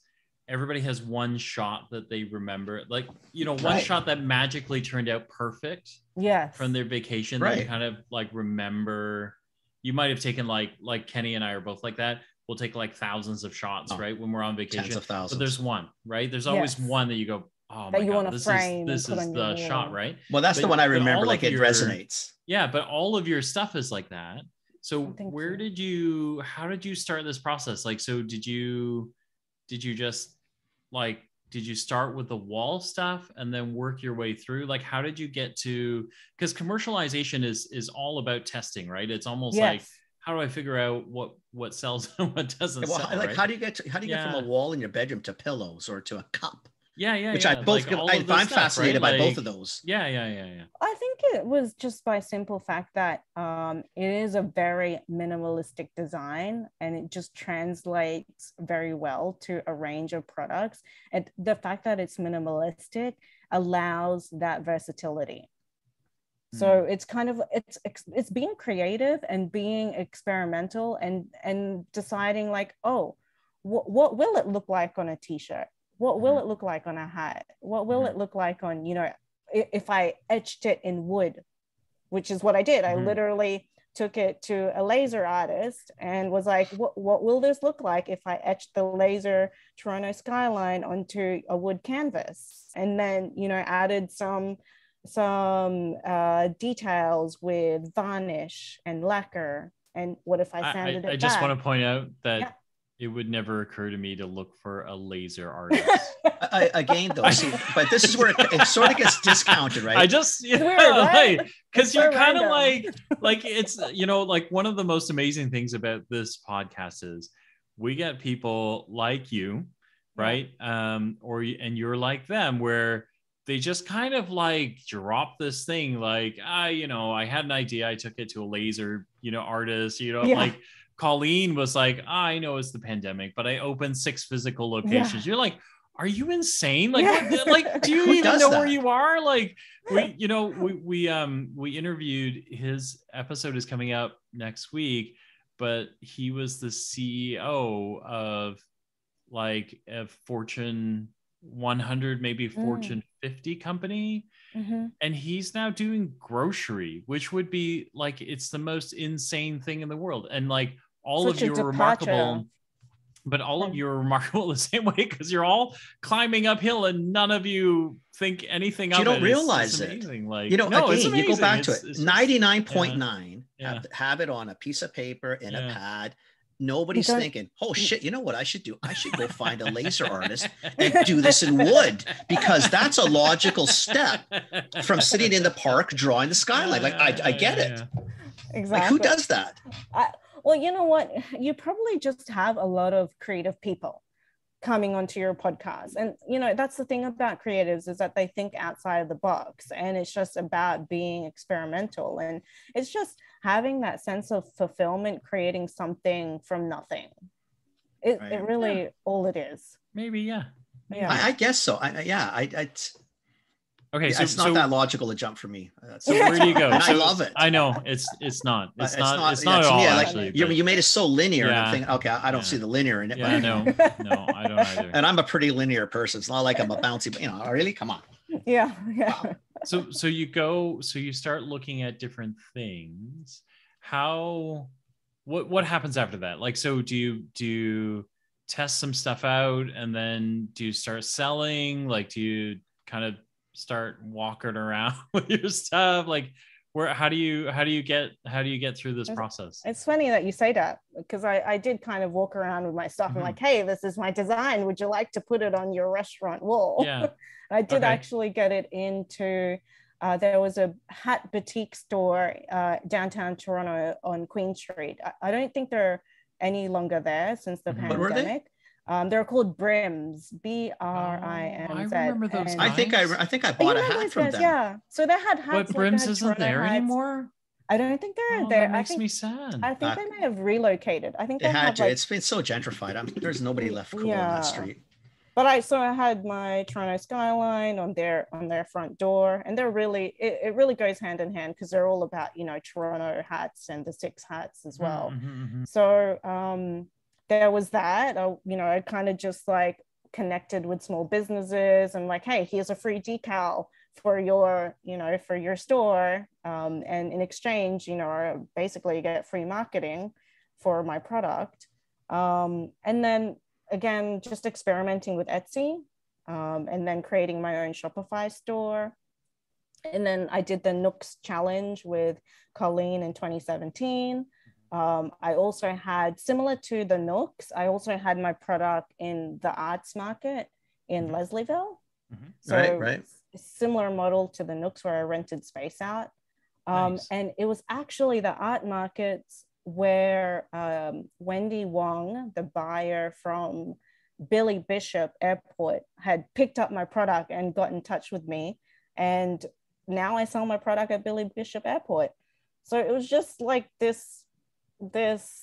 Speaker 2: everybody has one shot that they remember, like you know, one
Speaker 1: Right.
Speaker 2: shot that magically turned out perfect
Speaker 3: yeah
Speaker 2: from their vacation that you kind of like remember. You might have taken like like Kenny and I are both like that. We'll take like thousands of shots,
Speaker 1: Oh,
Speaker 2: right, when we're on vacation Tens
Speaker 1: of thousands.
Speaker 2: But there's one, right? There's always
Speaker 3: Yes.
Speaker 2: one that you go, oh
Speaker 3: That
Speaker 2: my
Speaker 3: you
Speaker 2: god, this is this is the
Speaker 3: your
Speaker 2: shot, right?
Speaker 1: well, that's the one I remember. Like it
Speaker 2: your-
Speaker 1: resonates.
Speaker 2: Yeah, but all of your stuff is like that. So oh,
Speaker 3: Thank
Speaker 2: where
Speaker 3: you.
Speaker 2: did you how did you start this process? Like so did you did you just like did you start with the wall stuff and then work your way through? Like how did you get to because commercialization is is all about testing, right? It's almost like how do I figure out what what sells and what doesn't
Speaker 1: Well,
Speaker 2: sell?
Speaker 1: like
Speaker 2: right?
Speaker 1: how do you get to, how do you get from a wall in your bedroom to pillows or to a cup?
Speaker 2: Yeah, yeah,
Speaker 1: Which
Speaker 2: yeah.
Speaker 1: I both
Speaker 2: like all
Speaker 1: I, I'm
Speaker 2: stuff,
Speaker 1: fascinated
Speaker 2: right?
Speaker 1: by both of those.
Speaker 2: Yeah, yeah, yeah, yeah.
Speaker 3: I think it was just by simple fact that um, it is a very minimalistic design and it just translates very well to a range of products. And the fact that it's minimalistic allows that versatility. So it's kind of it's it's it's being creative and being experimental and and deciding like oh what what will it look like on a t-shirt what will
Speaker 2: Mhm.
Speaker 3: it look like on a hat what will it look like on you know if i etched it in wood which is what i did i
Speaker 2: Mhm.
Speaker 3: literally took it to a laser artist and was like what, what will this look like if i etched the laser toronto skyline onto a wood canvas and then you know added some some uh, details with varnish and lacquer and what if i
Speaker 2: I,
Speaker 3: sanded
Speaker 2: I, I
Speaker 3: it
Speaker 2: just
Speaker 3: back?
Speaker 2: want to point out that
Speaker 3: Yeah.
Speaker 2: It would never occur to me to look for a laser artist.
Speaker 1: I, I- again, though, see, but this is where it, it sort of gets discounted, right?
Speaker 2: I just yeah,
Speaker 3: weird, right?
Speaker 2: like because you're
Speaker 3: so
Speaker 2: kind of like like it's you know like one of the most amazing things about this podcast is we get people like you, right? Um, or y- and you're like them where they just kind of like drop this thing like I you know I had an idea I took it to a laser you know artist you know
Speaker 3: Yeah.
Speaker 2: like Colleen was like I know it's the pandemic but I opened six physical locations. You're like are you insane? Like
Speaker 3: Yeah.
Speaker 2: what, like do you even know where you are? Like we you know we we um we interviewed his episode is coming up next week but he was the ceo of like a fortune 100 maybe
Speaker 3: Mm.
Speaker 2: fortune 50 company.
Speaker 3: Mhm.
Speaker 2: and he's now doing grocery which would be like it's the most insane thing in the world. And like all
Speaker 3: Such
Speaker 2: of
Speaker 3: a
Speaker 2: you are remarkable but all of
Speaker 3: Hmm.
Speaker 2: you are remarkable the same way because you're all climbing uphill and none of you think anything
Speaker 1: You
Speaker 2: of
Speaker 1: don't
Speaker 2: it. It's- it's
Speaker 1: realize it.
Speaker 2: amazing. Like
Speaker 1: you know,
Speaker 2: no, it's
Speaker 1: again, you go
Speaker 2: amazing.
Speaker 1: back to it.
Speaker 2: it's just-
Speaker 1: Ninety-nine point nine.
Speaker 2: Yeah.
Speaker 1: Have, have it on a piece of paper in a pad. Nobody's
Speaker 3: don't-
Speaker 1: thinking, "Oh shit! You know what I should do? I should go find a laser artist and do this in wood because that's a logical step from sitting in the park drawing the skyline." Like I, I get it.
Speaker 3: exactly
Speaker 1: Like who does that?
Speaker 3: Well you know what? You probably just have a lot of creative people coming onto your podcast. And you know that's the thing about creatives is that they think outside of the box and it's just about being experimental. And it's just having that sense of fulfillment creating something from nothing. It,
Speaker 1: Right.
Speaker 3: it really all it is.
Speaker 2: Maybe yeah.
Speaker 3: yeah.
Speaker 1: I, I guess so. I, I- yeah, I, I it's,
Speaker 2: Okay,
Speaker 1: yeah,
Speaker 2: so,
Speaker 1: it's not
Speaker 2: so,
Speaker 1: that logical a jump for me. That's-
Speaker 2: so where do you go?
Speaker 1: And I love it.
Speaker 2: I know it's it's not. It's,
Speaker 1: Uh,
Speaker 2: not, It's
Speaker 1: yeah,
Speaker 2: not at
Speaker 1: to
Speaker 2: all
Speaker 1: me, I like-
Speaker 2: actually.
Speaker 1: you,
Speaker 2: but-
Speaker 1: you made it so linear, and
Speaker 2: Yeah.
Speaker 1: I'm thinking, okay, I don't
Speaker 2: Yeah.
Speaker 1: see the linear in it.
Speaker 2: yeah,
Speaker 1: but-
Speaker 2: no, no, I don't either.
Speaker 1: And I'm a pretty linear person. It's not like I'm a bouncy, but you know, really, come on.
Speaker 3: yeah yeah
Speaker 1: Wow.
Speaker 2: so so you go so you start looking at different things how what what happens after that like so do you do you test some stuff out and then do you start selling like do you kind of start walking around with your stuff like where how do you how do you get how do you get through this
Speaker 3: It's-
Speaker 2: process
Speaker 3: It's funny that you say that because I, I did kind of walk around with my stuff.
Speaker 2: Mhm.
Speaker 3: I'm like, hey, this is my design. Would you like to put it on your restaurant wall?
Speaker 2: yeah
Speaker 3: I did
Speaker 2: Okay.
Speaker 3: actually get it into uh, there was a hat boutique store uh, downtown Toronto on Queen Street. I, I, don't think they're any longer there since the mm-hmm. pandemic. Um, they're called Brims, B R I M Z.
Speaker 2: Oh, I remember those. I
Speaker 1: think I, I think I bought a hat from guys? them.
Speaker 3: Yeah, so they had hats.
Speaker 2: But like Brims isn't there hats. anymore.
Speaker 3: I don't think they're
Speaker 2: oh,
Speaker 3: there.
Speaker 2: That makes
Speaker 3: I think,
Speaker 2: me sad.
Speaker 3: I think uh, they may have relocated. I think
Speaker 1: they,
Speaker 3: they
Speaker 1: had
Speaker 3: to. Like,
Speaker 1: it's been so gentrified. I'm, there's nobody left cool yeah. on that street
Speaker 3: but I so I had my Toronto skyline on their on their front door, and they're really it, it really goes hand in hand because they're all about you know Toronto hats and the six hats as well. Mm-hmm, mm-hmm. So um, there was that. I, you know, I kind of just like connected with small businesses and like, hey, here's a free decal for your you know for your store, um, and in exchange, you know, basically get free marketing for my product. Um, and then again, just experimenting with Etsy um, and then creating my own Shopify store. And then I did the Nooks challenge with Colleen in 2017. Um, I also had, similar to the Nooks, I also had my product in the arts market in mm-hmm. Leslieville.
Speaker 1: Mm-hmm. So right, right.
Speaker 3: Similar model to the Nooks where I rented space out. Um, nice. And it was actually the art markets where um, Wendy Wong, the buyer from Billy Bishop Airport, had picked up my product and got in touch with me. And now I sell my product at Billy Bishop Airport. So it was just like this, this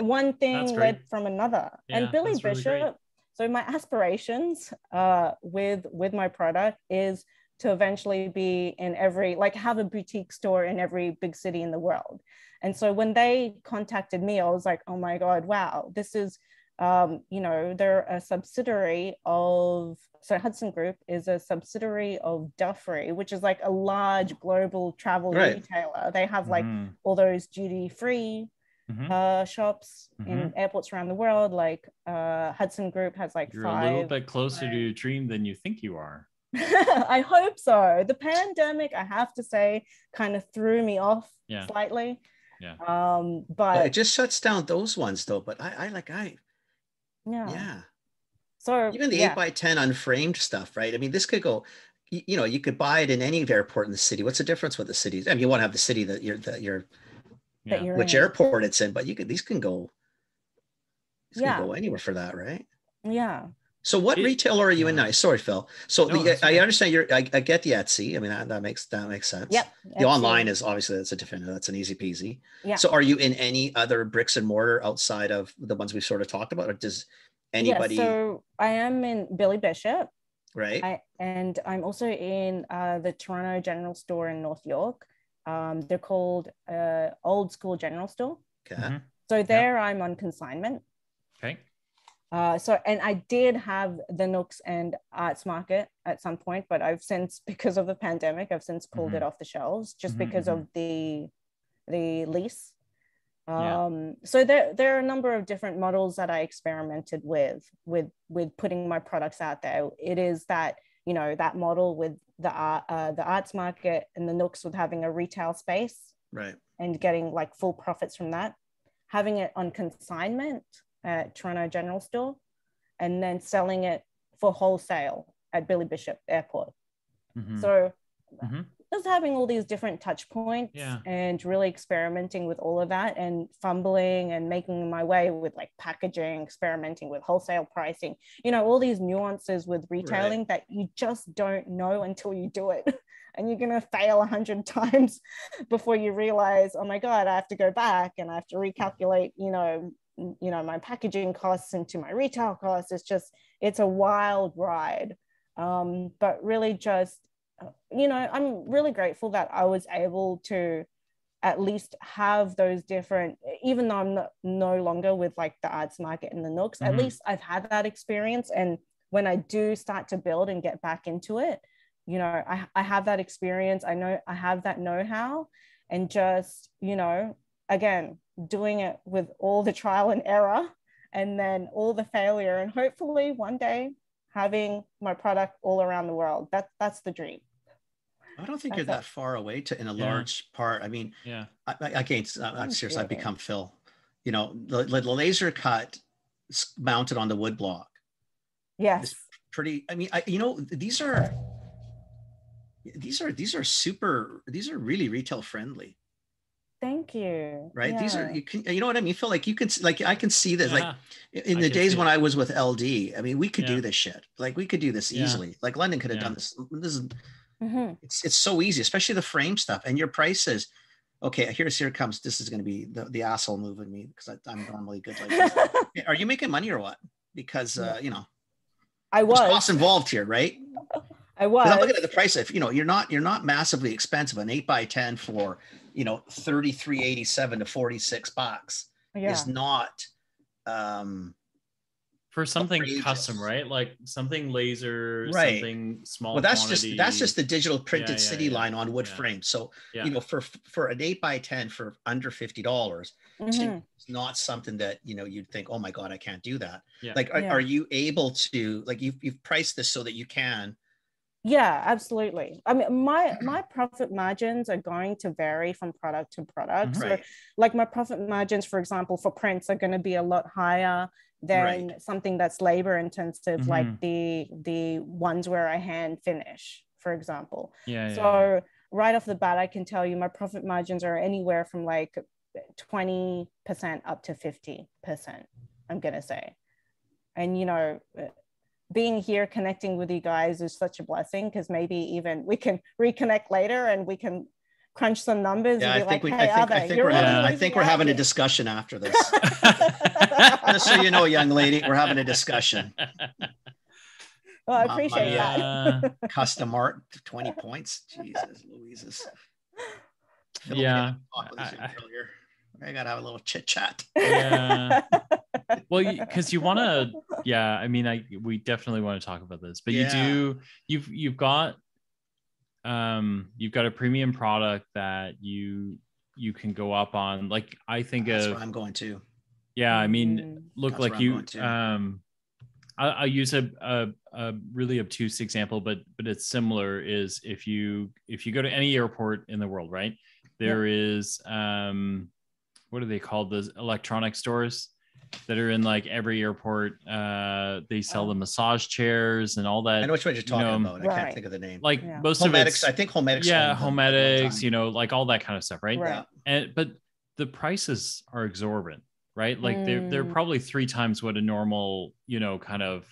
Speaker 3: one thing led from another. Yeah, and Billy Bishop. Really so my aspirations uh, with with my product is to eventually be in every like have a boutique store in every big city in the world and so when they contacted me i was like oh my god wow this is um, you know they're a subsidiary of so hudson group is a subsidiary of dufry which is like a large global travel right. retailer they have like mm-hmm. all those duty free Mm-hmm. Uh, shops mm-hmm. in airports around the world. Like uh, Hudson Group has like
Speaker 2: You're
Speaker 3: five.
Speaker 2: a little bit closer to your dream than you think you are.
Speaker 3: I hope so. The pandemic, I have to say, kind of threw me off
Speaker 2: yeah.
Speaker 3: slightly.
Speaker 2: Yeah.
Speaker 3: Um, but
Speaker 1: well, it just shuts down those ones though. But I, I like I
Speaker 3: yeah.
Speaker 1: Yeah.
Speaker 3: So
Speaker 1: even the eight by ten unframed stuff, right? I mean, this could go, you, you, know, you could buy it in any airport in the city. What's the difference with the cities? I mean, you want to have the city that you're that you're,
Speaker 3: yeah. you're
Speaker 1: which
Speaker 3: in.
Speaker 1: airport it's in, but you could these can go, these
Speaker 3: yeah.
Speaker 1: can go anywhere for that, right?
Speaker 3: Yeah.
Speaker 1: So what it, retailer are you yeah. in now? Sorry, Phil. So no, the, I understand you're. I, I, get the Etsy. I mean that, that makes that makes sense.
Speaker 3: Yep.
Speaker 1: The Etsy. online is obviously that's a different. That's an easy peasy.
Speaker 3: Yeah.
Speaker 1: So are you in any other bricks and mortar outside of the ones we've sort of talked about, or does anybody?
Speaker 3: Yeah, so I am in Billy Bishop.
Speaker 1: Right.
Speaker 3: I, and I'm also in uh, the Toronto General Store in North York. Um, they're called uh, Old School General Store.
Speaker 1: Okay. Mm-hmm.
Speaker 3: So there I'm on consignment.
Speaker 2: Okay.
Speaker 3: Uh, so, and I did have the Nooks and Arts Market at some point, but I've since, because of the pandemic, I've since pulled mm-hmm. it off the shelves just mm-hmm, because mm-hmm. of the the lease. Um, yeah. So there, there are a number of different models that I experimented with, with, with putting my products out there. It is that you know that model with the art, uh, the arts market and the Nooks with having a retail space,
Speaker 1: right,
Speaker 3: and getting like full profits from that. Having it on consignment at Toronto General Store and then selling it for wholesale at Billy Bishop Airport. Mm-hmm. So mm-hmm. Just having all these different touch points
Speaker 2: yeah.
Speaker 3: and really experimenting with all of that and fumbling and making my way with like packaging, experimenting with wholesale pricing, you know, all these nuances with retailing right. that you just don't know until you do it. and you're going to fail a hundred times before you realize, oh my God, I have to go back and I have to recalculate, you know, you know my packaging costs into my retail costs it's just it's a wild ride um, but really just you know i'm really grateful that i was able to at least have those different even though i'm not, no longer with like the arts market and the nooks mm-hmm. at least i've had that experience. And when i do start to build and get back into it you know i, I have that experience. I know i have that know-how. And just you know again doing it with all the trial and error and then all the failure and hopefully one day having my product all around the world. That that's the dream
Speaker 1: i don't think that's you're that far away to in a yeah. large part i mean
Speaker 2: yeah
Speaker 1: I, again i'm uh, oh, serious i've become phil you know the, the laser cut mounted on the wood block
Speaker 3: yes It's
Speaker 1: pretty i mean I, you know these are these are these are super these are really retail friendly
Speaker 3: Thank you.
Speaker 1: right these are you can you know what i mean feel like you can like i can see this like uh-huh.
Speaker 2: Yeah.
Speaker 1: in
Speaker 2: I
Speaker 1: the days when
Speaker 2: it.
Speaker 1: i was with ld i mean we could
Speaker 2: Yeah.
Speaker 1: do this shit like we could do this
Speaker 2: Yeah.
Speaker 1: easily like london could have
Speaker 2: Yeah.
Speaker 1: done this this is
Speaker 3: Mhm.
Speaker 1: it's it's so easy especially the frame stuff and your prices okay here's here comes this is going to be the, the asshole move in me because i'm normally good like this. are you making money or what because uh you know
Speaker 3: I was.
Speaker 1: costs involved here right
Speaker 3: I was.
Speaker 1: I'm looking at the price. If you know, you're not you're not massively expensive. An eight by ten for you know thirty three eighty seven to forty six bucks
Speaker 3: yeah.
Speaker 1: is not. Um,
Speaker 2: for something
Speaker 1: outrageous.
Speaker 2: custom, right? Like something laser,
Speaker 1: Right.
Speaker 2: something small.
Speaker 1: well, that's
Speaker 2: quantity.
Speaker 1: just that's just the digital printed
Speaker 2: yeah,
Speaker 1: city
Speaker 2: yeah.
Speaker 1: line on wood
Speaker 2: Yeah.
Speaker 1: frame. So
Speaker 2: Yeah.
Speaker 1: you know, for for an eight by ten for under fifty dollars,
Speaker 3: Mhm.
Speaker 1: it's not something that you know you'd think, oh my god, I can't do that.
Speaker 2: Yeah.
Speaker 1: Like, are,
Speaker 3: Yeah.
Speaker 1: are you able to like you've you've priced this so that you can?
Speaker 3: Yeah, absolutely. I mean, my my profit margins are going to vary from product to product.
Speaker 2: Mhm.
Speaker 3: So,
Speaker 1: Right.
Speaker 3: like my profit margins, for example, for prints are going to be a lot higher than something that's labor intensive, like mm-hmm. the the ones where I hand finish, for example.
Speaker 2: yeah, yeah,
Speaker 3: So right off the bat, I can tell you my profit margins are anywhere from like 20% up to 50%, I'm going to say. And, you know, being here connecting with you guys is such a blessing because maybe even we can reconnect later and we can crunch some numbers
Speaker 1: Yeah, I
Speaker 3: and be
Speaker 1: think
Speaker 3: like,
Speaker 1: we.
Speaker 3: hey,
Speaker 1: I think,
Speaker 3: Ada,
Speaker 1: I think
Speaker 3: you're
Speaker 1: we're
Speaker 3: really
Speaker 1: having. I think we're having a discussion after this. Just so you know, young lady, we're having a discussion.
Speaker 3: well, I
Speaker 1: Mamma
Speaker 3: appreciate
Speaker 1: mia.
Speaker 3: that.
Speaker 2: Yeah.
Speaker 1: Custom art, 20 points. Jesus, Louises. Phil,
Speaker 2: Yeah,
Speaker 1: talk with us
Speaker 2: I- I-
Speaker 1: I gotta have a little chit chat.
Speaker 2: yeah. well, because you, want to, yeah. I mean, I we definitely want to talk about this, but
Speaker 1: Yeah.
Speaker 2: you do. You've you've got, um, you've got a premium product that you you can go up on. Like I think
Speaker 1: That's
Speaker 2: of,
Speaker 1: I'm going to.
Speaker 2: Yeah. I mean,
Speaker 3: Mm.
Speaker 2: look
Speaker 1: That's
Speaker 2: like you
Speaker 1: going to.
Speaker 2: um I, I use a, a a really obtuse example but but it's similar is if you if you go to any airport in the world right there is um what are they called those electronic stores that are in like every airport uh they sell the
Speaker 3: Oh.
Speaker 2: massage chairs and all that.
Speaker 1: I know which one you're talking
Speaker 2: know,
Speaker 1: about. I can't think of the name.
Speaker 2: like
Speaker 3: Yeah.
Speaker 2: most of
Speaker 1: Homedics.
Speaker 2: it's
Speaker 1: I think Homedics.
Speaker 2: yeah
Speaker 1: owned them
Speaker 2: homedics you know like all that kind of stuff right
Speaker 3: Right.
Speaker 1: Yeah.
Speaker 2: and but the prices are exorbitant right like they're they're
Speaker 3: Mm.
Speaker 2: probably three times what a normal you know kind of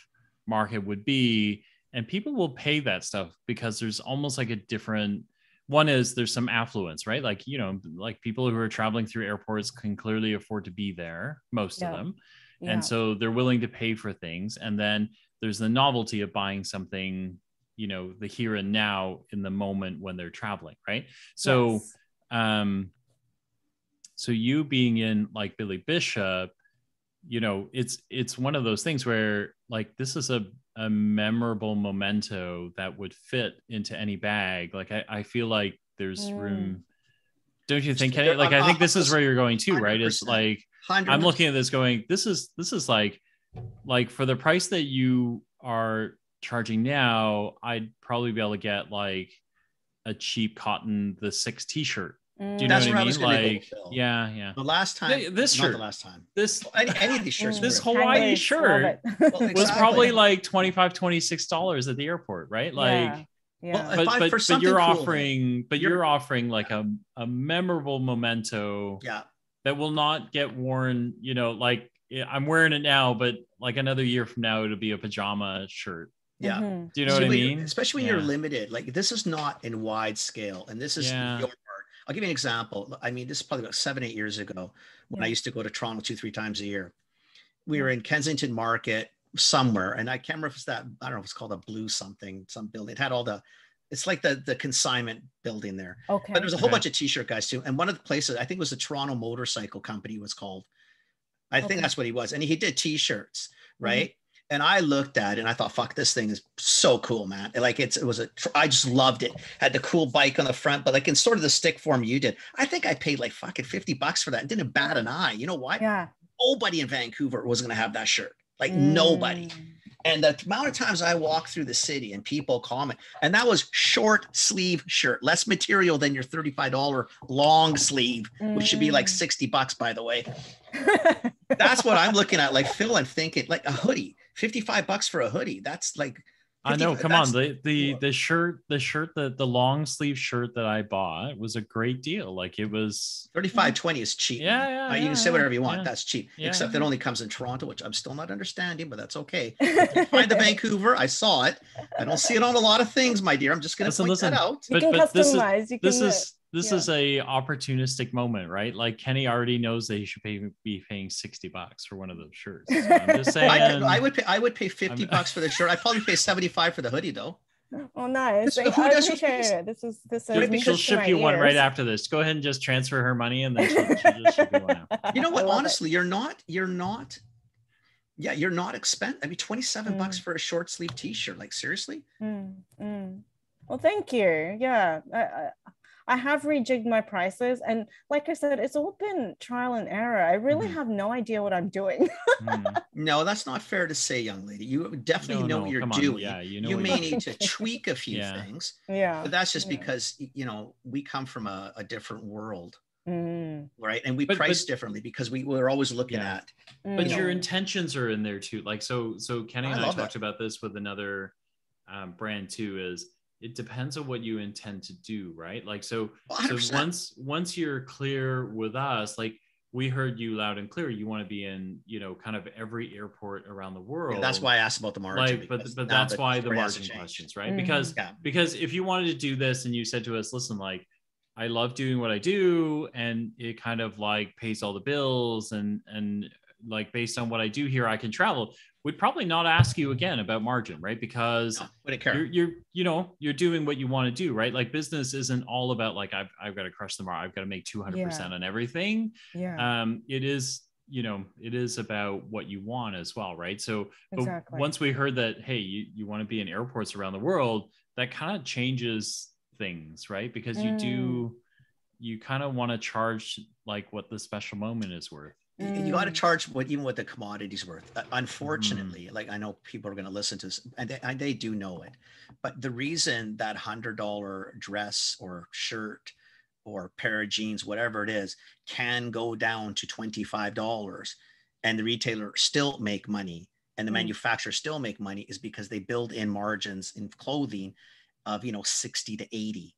Speaker 2: market would be and people will pay that stuff because there's almost like a different one is there's some affluence right like you know like people who are traveling through airports can clearly afford to be there most
Speaker 3: Yeah.
Speaker 2: of them
Speaker 3: Yeah.
Speaker 2: and so they're willing to pay for things and then there's the novelty of buying something you know the here and now in the moment when they're traveling right so
Speaker 3: Yes.
Speaker 2: um so you being in like billy bishop you know it's it's one of those things where like this is a, a memorable memento that would fit into any bag like i, I feel like there's
Speaker 3: Mm.
Speaker 2: room don't you think
Speaker 1: There-
Speaker 2: Kenny? like i think this is where you're going to right it's like
Speaker 1: 100%.
Speaker 2: I'm looking at this going, this is this is like like for the price that you are charging now, I'd probably be able to get like a cheap cotton the six t-shirt. Do you know
Speaker 1: That's
Speaker 2: what I
Speaker 1: I was
Speaker 2: mean?
Speaker 1: go,
Speaker 2: Like yeah, yeah.
Speaker 1: The last time.
Speaker 2: Yeah, this
Speaker 1: not
Speaker 2: shirt.
Speaker 1: the last time.
Speaker 2: This
Speaker 1: Any, any of these shirts.
Speaker 3: Mm.
Speaker 2: This Hawaii
Speaker 3: Penguins,
Speaker 2: shirt
Speaker 3: love it.
Speaker 1: Well,
Speaker 2: was
Speaker 1: Exactly.
Speaker 2: probably like 25 26 dollars at the airport, right? Like
Speaker 3: yeah. yeah.
Speaker 1: Well,
Speaker 2: but
Speaker 1: I-
Speaker 2: but,
Speaker 1: for
Speaker 2: but you're
Speaker 1: cool,
Speaker 2: offering but
Speaker 1: you're-
Speaker 2: you're offering like a, a memorable memento
Speaker 1: Yeah.
Speaker 2: that will not get worn, you know, like I'm wearing it now, but like another year from now, it'll be a pajama shirt.
Speaker 1: Yeah.
Speaker 3: Mhm.
Speaker 2: Do you know what I
Speaker 1: Especially when you're-
Speaker 2: mean?
Speaker 1: Especially when
Speaker 2: Yeah.
Speaker 1: you're limited. Like this is not in wide scale, and this is
Speaker 2: Yeah.
Speaker 1: your part. I'll give you an example. I mean, this is probably about seven, eight years ago when I used to go to Toronto two, three times a year. We were in Kensington Market somewhere, and I can't remember if it's that. I don't know if it's called a blue something, some building. It had all the. It's like the the consignment building there.
Speaker 3: Okay.
Speaker 1: But there was a whole
Speaker 2: Okay.
Speaker 1: bunch of t-shirt guys too. And one of the places, I think it was the Toronto Motorcycle Company was called. I think that's what he was. And he did t-shirts, mm-hmm. right? And I looked at it and I thought, fuck, this thing is so cool, man. Like it's it was a I just loved it. Had the cool bike on the front, but like in sort of the stick form you did. I think I paid like fucking 50 bucks for that. and didn't bat an eye. You know why?
Speaker 3: yeah.
Speaker 1: Nobody in Vancouver was gonna have that shirt. Like nobody.
Speaker 3: Mm.
Speaker 1: And the amount of times I walk through the city and people comment, and that was short sleeve shirt, less material than your $35 long sleeve, which should be like
Speaker 3: Mm.
Speaker 1: 60 bucks, by the way. That's what I'm looking at. Like Phil, I'm thinking like a hoodie, 55 bucks for a hoodie. That's like,
Speaker 2: I know. Come on,
Speaker 1: that's-
Speaker 2: the the the shirt, the shirt, the the long sleeve shirt that I bought was a great deal. Like it was.
Speaker 1: 35 20 is cheap.
Speaker 2: Yeah,
Speaker 1: man.
Speaker 2: yeah,
Speaker 1: Uh, you
Speaker 2: yeah,
Speaker 1: can say whatever you want.
Speaker 2: yeah.
Speaker 1: That's cheap.
Speaker 2: Yeah.
Speaker 1: Except it only comes in Toronto, which I'm still not understanding, but that's okay. Find the Vancouver. I saw it. I don't see it on a lot of things, my dear. I'm just going to
Speaker 2: Listen,
Speaker 1: point
Speaker 2: listen.
Speaker 1: that out.
Speaker 3: you
Speaker 2: But-
Speaker 3: can
Speaker 2: but this is-
Speaker 3: customize. you
Speaker 2: This
Speaker 3: can, uh,
Speaker 2: is this
Speaker 3: yeah.
Speaker 2: is a opportunistic moment, right? Like Kenny already knows that he should pay, be paying sixty bucks for one of those shirts. So I'm just saying.
Speaker 1: I, could- I would pay. I would pay 50
Speaker 2: I'm-
Speaker 1: bucks for the shirt. I'd probably pay 75 for the hoodie, though.
Speaker 3: Oh, nice.
Speaker 1: This-
Speaker 3: I,
Speaker 1: who
Speaker 3: I
Speaker 1: does-
Speaker 3: appreciate it. This is this is
Speaker 2: She'll, she'll ship
Speaker 3: my
Speaker 2: you one right after this. Go ahead and just transfer her money, and then she'll, she'll just ship you one out.
Speaker 1: You know what?
Speaker 3: love it.
Speaker 1: Honestly, you're not. You're not. Yeah, you're not expensive. I mean, 27 bucks
Speaker 3: Mm.
Speaker 1: for a short sleeve T-shirt. Like seriously?
Speaker 3: Mm, mm. Well, thank you. Yeah, I, I, I have rejigged my prices, and like I said, it's all been trial and error. I really
Speaker 2: Mhm.
Speaker 3: have no idea what I'm doing.
Speaker 2: Mm.
Speaker 1: No, that's not fair to say, young lady. You definitely
Speaker 2: No,
Speaker 1: know
Speaker 2: no,
Speaker 1: what you're
Speaker 2: come on.
Speaker 1: doing.
Speaker 2: Yeah, you know.
Speaker 1: you
Speaker 2: what
Speaker 1: may
Speaker 2: you're-
Speaker 1: need to tweak a few
Speaker 2: Yeah.
Speaker 1: things,
Speaker 3: yeah.
Speaker 1: but that's just
Speaker 3: yeah.
Speaker 1: because you know we come from a, a different world,
Speaker 3: Mm,
Speaker 1: right? And we
Speaker 2: But-
Speaker 1: price
Speaker 2: but-
Speaker 1: differently because we we're always looking
Speaker 2: Yeah.
Speaker 1: at.
Speaker 2: but your
Speaker 3: mm.
Speaker 2: intentions are in there too like so so kenny
Speaker 1: I
Speaker 2: and i,
Speaker 1: love
Speaker 2: talked
Speaker 1: it.
Speaker 2: about this with another um, brand too is it depends on what you intend to do right like so so
Speaker 1: 100%.
Speaker 2: once once you're clear with us like we heard you loud and clear you want to be in you know kind of every airport around the world
Speaker 1: Yeah, that's why I asked about the margin.
Speaker 2: like but but that's why the margin questions right
Speaker 3: Mhm.
Speaker 2: because
Speaker 1: Yeah.
Speaker 2: because if you wanted to do this and you said to us listen like i love doing what i do and it kind of like pays all the bills and and like based on what i do here i can travel we'd probably not ask you again about margin right? Because
Speaker 1: No,
Speaker 2: you're, you're you know you're doing what you want to do right? Like business isn't all about like i've, I've got to crush the mark i've got to make 200% on everything.
Speaker 3: Yeah,
Speaker 2: um it is you know it is about what you want as well right? So but once we heard that hey you, you want to be in airports around the world that kind of changes things right? Because you do you kind of want to charge like what the special moment is worth
Speaker 1: you, got to
Speaker 3: Mm.
Speaker 1: charge what even what the commodities worth. Uh,
Speaker 2: Mm-hmm.
Speaker 1: unfortunately, like I know people are going to listen to this, and they, and they do know it. But the reason that hundred dollar dress or shirt or pair of jeans, whatever it is, can go down to twenty five dollars, and the retailer still make money, and the
Speaker 3: Mm.
Speaker 1: manufacturer still make money, is because they build in margins in clothing of you know sixty to eighty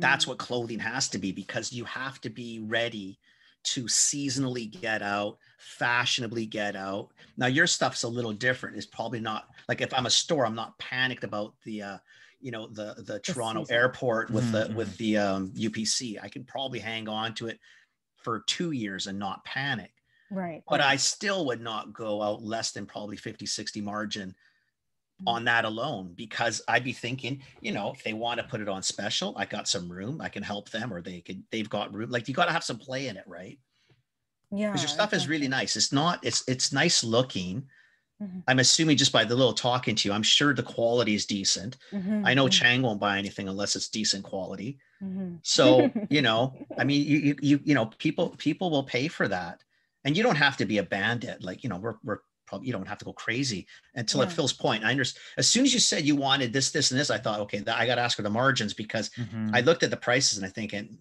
Speaker 1: that's
Speaker 3: Mm,
Speaker 1: what clothing has to be because you have to be ready to seasonally get out fashionably get out now your stuff's a little different it's probably not like if i'm a store i'm not panicked about the uh you know the the toronto
Speaker 3: season.
Speaker 1: airport with the
Speaker 2: Mhm.
Speaker 1: with the um upc i can probably hang on to it for two years and not panic
Speaker 3: right.
Speaker 1: but i still would not go out less than probably 50 60 margin. On that alone because I'd be thinking, you know, if they want to put it on special, I got some room, I can help them, or they could, they've got room. Like you got to have some play in it, right?
Speaker 3: yeah,
Speaker 1: Because your stuff is really nice. It's not, it's it's nice looking.
Speaker 3: Mhm.
Speaker 1: I'm assuming just by the little talking to you, I'm sure the quality is decent.
Speaker 3: Mhm,
Speaker 1: I know
Speaker 3: mhm,
Speaker 1: Chang won't buy anything unless it's decent quality.
Speaker 3: mhm.
Speaker 1: So, you know, I mean, you, you, you, you know, people, people will pay for that. And you don't have to be a bandit. Like, you know, we're, we're probably, you don't have to go crazy until at
Speaker 3: Yeah.
Speaker 1: Phil's point. I understand. As soon as you said you wanted this, this, and this, I thought, okay, I got to ask her the margins because
Speaker 2: Mhm.
Speaker 1: I looked at the prices and I thinking,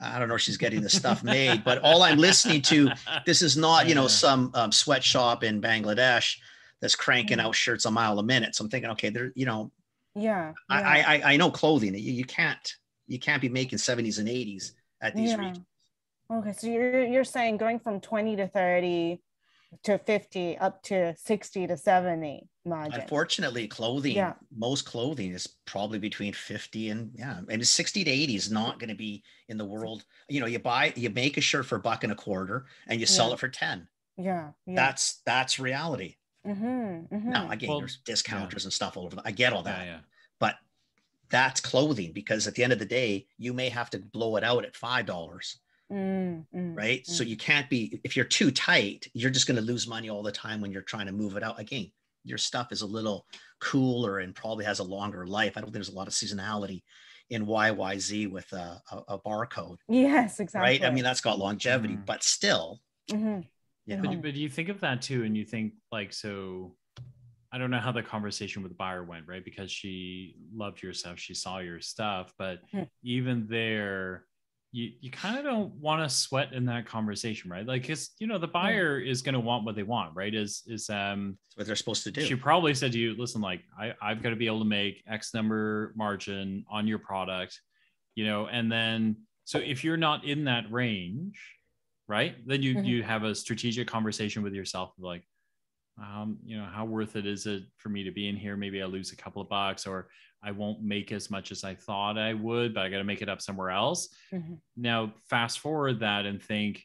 Speaker 1: I don't know if she's getting the stuff made, but all I'm listening to, this is not, you know, some um, sweatshop in Bangladesh that's cranking
Speaker 3: Mm.
Speaker 1: out shirts a mile a minute. So I'm thinking, okay, there, you know,
Speaker 3: Yeah,
Speaker 1: I,
Speaker 3: yeah.
Speaker 1: I, I- I know clothing. You, you can't, you can't be making 70s and 80s at these
Speaker 3: Yeah.
Speaker 1: regions.
Speaker 3: Okay, so you're you're saying going from 20 to 30 to 50 up to 60 to 70 margin.
Speaker 1: Unfortunately, clothing,
Speaker 3: Yeah.
Speaker 1: most clothing is probably between 50 and yeah, and 60 to 80 is not going to be in the world. You know, you buy, you make a shirt for a buck and a quarter and you sell
Speaker 3: Yeah.
Speaker 1: it for 10.
Speaker 3: Yeah, yeah.
Speaker 1: That's, that's reality.
Speaker 3: mm-hmm, mm-hmm.
Speaker 1: Now, again,
Speaker 2: Well,
Speaker 1: there's discounters and stuff all over. the- I get all that,
Speaker 2: yeah, yeah.
Speaker 1: but that's clothing because at the end of the day, you may have to blow it out at $5.
Speaker 3: Mm, mm,
Speaker 1: right? So
Speaker 3: mm.
Speaker 1: you can't be if you're too tight, you're just going to lose money all the time when you're trying to move it out. Again, your stuff is a little cooler and probably has a longer life. I don't think there's a lot of seasonality in YYZ with a, a, a barcode,
Speaker 3: Yes, exactly.
Speaker 1: right? I mean, that's got longevity,
Speaker 2: Mhm.
Speaker 1: but still,
Speaker 3: Mhm.
Speaker 1: you
Speaker 2: But,
Speaker 1: know,
Speaker 2: you- but you think of that too, and you think like, so I don't know how the conversation with the buyer went, right? Because she loved your stuff, she saw your stuff, but
Speaker 3: Hmm.
Speaker 2: even there, you you kind of don't want to sweat in that conversation, right? Like, cause you know the buyer is going to want what they want, right? Is is um
Speaker 1: That's what they're supposed to do.
Speaker 2: she probably said to you, listen, like I I've got to be able to make X number margin on your product, you know, and then so if you're not in that range, right, then you
Speaker 3: Mhm.
Speaker 2: you have a strategic conversation with yourself, like, um, you know, how worth it is it for me to be in here? Maybe I lose a couple of bucks, or I won't make as much as I thought I would, but I got to make it up somewhere else.
Speaker 3: Mhm.
Speaker 2: Now, fast forward that and think,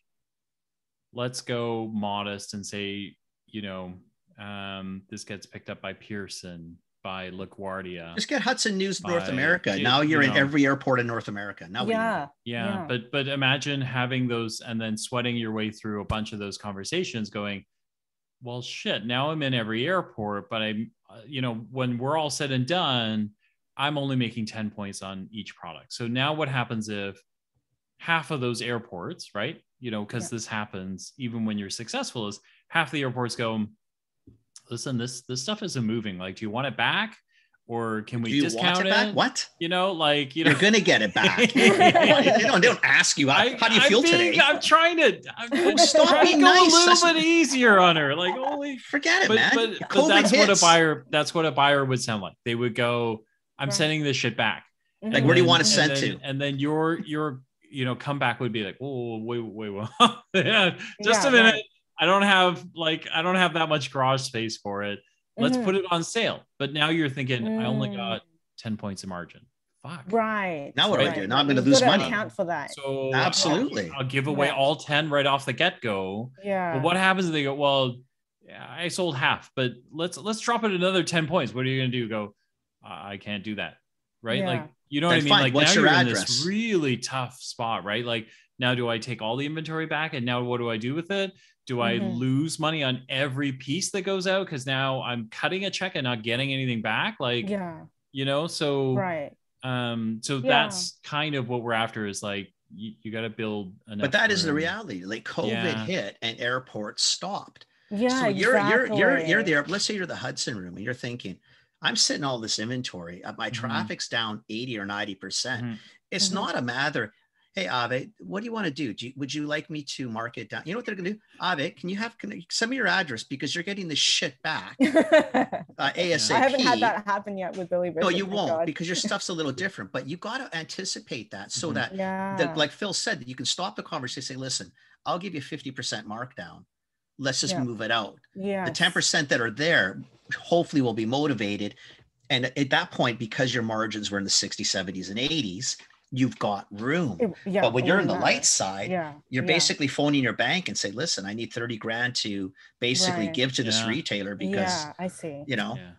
Speaker 2: let's go modest and say, you know, um, this gets picked up by Pearson, by LaGuardia.
Speaker 1: Just get Hudson News North America.
Speaker 2: you-
Speaker 1: Now you're
Speaker 2: you
Speaker 1: in every airport in North America. Now
Speaker 3: yeah.
Speaker 2: yeah,
Speaker 3: Yeah.
Speaker 2: but but imagine having those and then sweating your way through a bunch of those conversations going well shit now i'm in every airport but i'm uh, you know when we're all said and done i'm only making 10 points on each product. So now what happens if half of those airports right you know because
Speaker 3: Yeah.
Speaker 2: this happens even when you're successful is half the airports go listen this this stuff isn't moving. Like do you want it back or can we
Speaker 1: Do you
Speaker 2: discount
Speaker 1: want
Speaker 2: it,
Speaker 1: it back? What?
Speaker 2: you know like you know, You're
Speaker 1: gonna get it back. they, don't, they don't ask you how,
Speaker 2: I-
Speaker 1: how do you
Speaker 2: I'm
Speaker 1: feel
Speaker 2: being-
Speaker 1: today.
Speaker 2: I'm trying to. I'm, I'm
Speaker 1: Stop
Speaker 2: to
Speaker 1: being
Speaker 2: go
Speaker 1: nice.
Speaker 2: a little
Speaker 1: That's-
Speaker 2: bit easier on her. Like, holy.
Speaker 1: Forget it,
Speaker 2: But,
Speaker 1: man.
Speaker 2: but, but
Speaker 1: COVID
Speaker 2: that's what a buyer. That's what a buyer would sound like. They would go, "I'm
Speaker 3: Right.
Speaker 2: sending this shit back."
Speaker 1: Like, where do you want to send
Speaker 2: and
Speaker 1: to?
Speaker 2: then- And then your your you know comeback would be like, "Oh, wait, wait, wait, yeah, just
Speaker 3: Yeah,
Speaker 2: a minute.
Speaker 3: right.
Speaker 2: I don't have like I don't have that much garage space for it. Let's
Speaker 3: Mhm.
Speaker 2: put it on sale." But now you're thinking, "I only
Speaker 3: Mm.
Speaker 2: got ten points of margin." Fuck.
Speaker 3: Right.
Speaker 1: Now what do I
Speaker 3: right.
Speaker 1: do? Now I'm gonna lose
Speaker 3: gotta
Speaker 1: money.
Speaker 3: Account for that.
Speaker 2: So
Speaker 1: Absolutely.
Speaker 2: I'll, I'll give away
Speaker 3: Yeah.
Speaker 2: all ten right off the get go.
Speaker 3: yeah.
Speaker 2: But what happens if they go, well, yeah, I sold half, but let's let's drop it another 10 points. What are you gonna do? Go, I I can't do that. Right.
Speaker 3: Yeah.
Speaker 2: Like, you know
Speaker 1: Then
Speaker 2: what I mean?
Speaker 1: fine.
Speaker 2: Like
Speaker 1: What's
Speaker 2: now
Speaker 1: your
Speaker 2: you're in
Speaker 1: address?
Speaker 2: this really tough spot, right? Like now do I take all the inventory back and now what do I do with it? Do I
Speaker 3: Mhm.
Speaker 2: lose money on every piece that goes out? Because now I'm cutting a check and not getting anything back. Like,
Speaker 3: yeah.
Speaker 2: you know, so
Speaker 3: Right.
Speaker 2: um, so
Speaker 3: Yeah.
Speaker 2: that's kind of what we're after is like you, you gotta build enough.
Speaker 1: But that is the reality. Like COVID
Speaker 2: Yeah.
Speaker 1: hit and airports stopped.
Speaker 3: Yeah.
Speaker 1: so you're you're you're you're there. Let's say you're the Hudson room and you're thinking, I'm sitting all this inventory. uh, My
Speaker 2: Mhm.
Speaker 1: traffic's down 80 or 90 percent.
Speaker 2: Mhm.
Speaker 1: It's
Speaker 3: Mhm.
Speaker 1: not a matter. Hey Ave, what do you want to do? do you, would you like me to mark it down? You know what they're gonna do? Ave, can you have can you send me your address because you're getting this shit back uh, ASAP.
Speaker 3: I haven't had that happen yet with Billy
Speaker 1: No, you won't
Speaker 3: God.
Speaker 1: because your stuff's a little different. But you got to anticipate that so
Speaker 2: Mhm.
Speaker 1: that
Speaker 3: Yeah.
Speaker 1: the, like Phil said, that you can stop the conversation. Say, listen, I'll give you 50% markdown. Let's just
Speaker 3: Yeah.
Speaker 1: move it out.
Speaker 3: yeah.
Speaker 1: The 10% that are there, hopefully will be motivated. And at that point, because your margins were in the 60s, 70s, and 80s, you've got room.
Speaker 3: yeah.
Speaker 1: but when you're in the
Speaker 3: wouldn't
Speaker 1: light
Speaker 3: matter.
Speaker 1: side,
Speaker 3: yeah.
Speaker 1: you're
Speaker 3: yeah.
Speaker 1: basically phoning your bank and say, listen, I need 30 grand to basically
Speaker 3: Right.
Speaker 1: give to this retailer because,
Speaker 3: yeah, I see.
Speaker 1: you know,
Speaker 2: Yeah.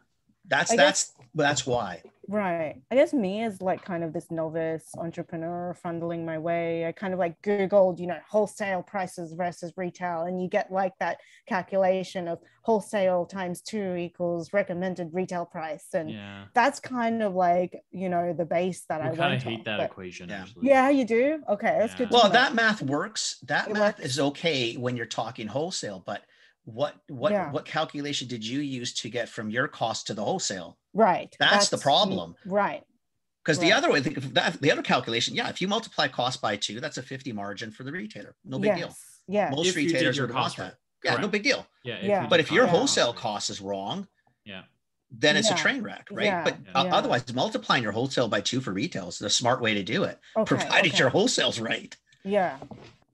Speaker 1: that's,
Speaker 3: I
Speaker 1: that's, that's why.
Speaker 3: Right. I guess me as like kind of this novice entrepreneur fundling my way, I kind of like Googled, you know, wholesale prices versus retail. And you get like that calculation of wholesale times two equals recommended retail price. And
Speaker 2: Yeah.
Speaker 3: that's kind of like, you know, the base that I
Speaker 2: I kind of hate
Speaker 3: off,
Speaker 2: that equation
Speaker 1: Yeah.
Speaker 2: actually.
Speaker 3: Yeah, you do? Okay, that's
Speaker 2: Yeah.
Speaker 3: good.
Speaker 1: Well,
Speaker 3: know.
Speaker 1: that math works. That
Speaker 3: It
Speaker 1: math
Speaker 3: works.
Speaker 1: is okay when you're talking wholesale, but what what
Speaker 3: Yeah.
Speaker 1: what calculation did you use to get from your cost to the wholesale?
Speaker 3: Right.
Speaker 1: That's the problem.
Speaker 3: Right.
Speaker 1: Because the other way, if that, the other calculation, yeah, if you multiply cost by two, that's a 50 margin for the retailer. No big deal.
Speaker 3: Yeah.
Speaker 1: Most
Speaker 2: If
Speaker 1: retailers
Speaker 2: your
Speaker 1: would
Speaker 2: cost
Speaker 1: that.
Speaker 2: right.
Speaker 1: Yeah, no big deal.
Speaker 2: Yeah.
Speaker 3: Yeah.
Speaker 2: you
Speaker 1: But if your
Speaker 2: cost
Speaker 1: wholesale
Speaker 2: right.
Speaker 1: cost is wrong,
Speaker 2: yeah,
Speaker 1: then it's a train wreck, right?
Speaker 3: Yeah.
Speaker 1: But
Speaker 2: Yeah.
Speaker 1: o- otherwise, multiplying your wholesale by two for retail is the smart way to do it,
Speaker 3: Okay,
Speaker 1: provided
Speaker 3: okay.
Speaker 1: your wholesale's right.
Speaker 3: Yeah.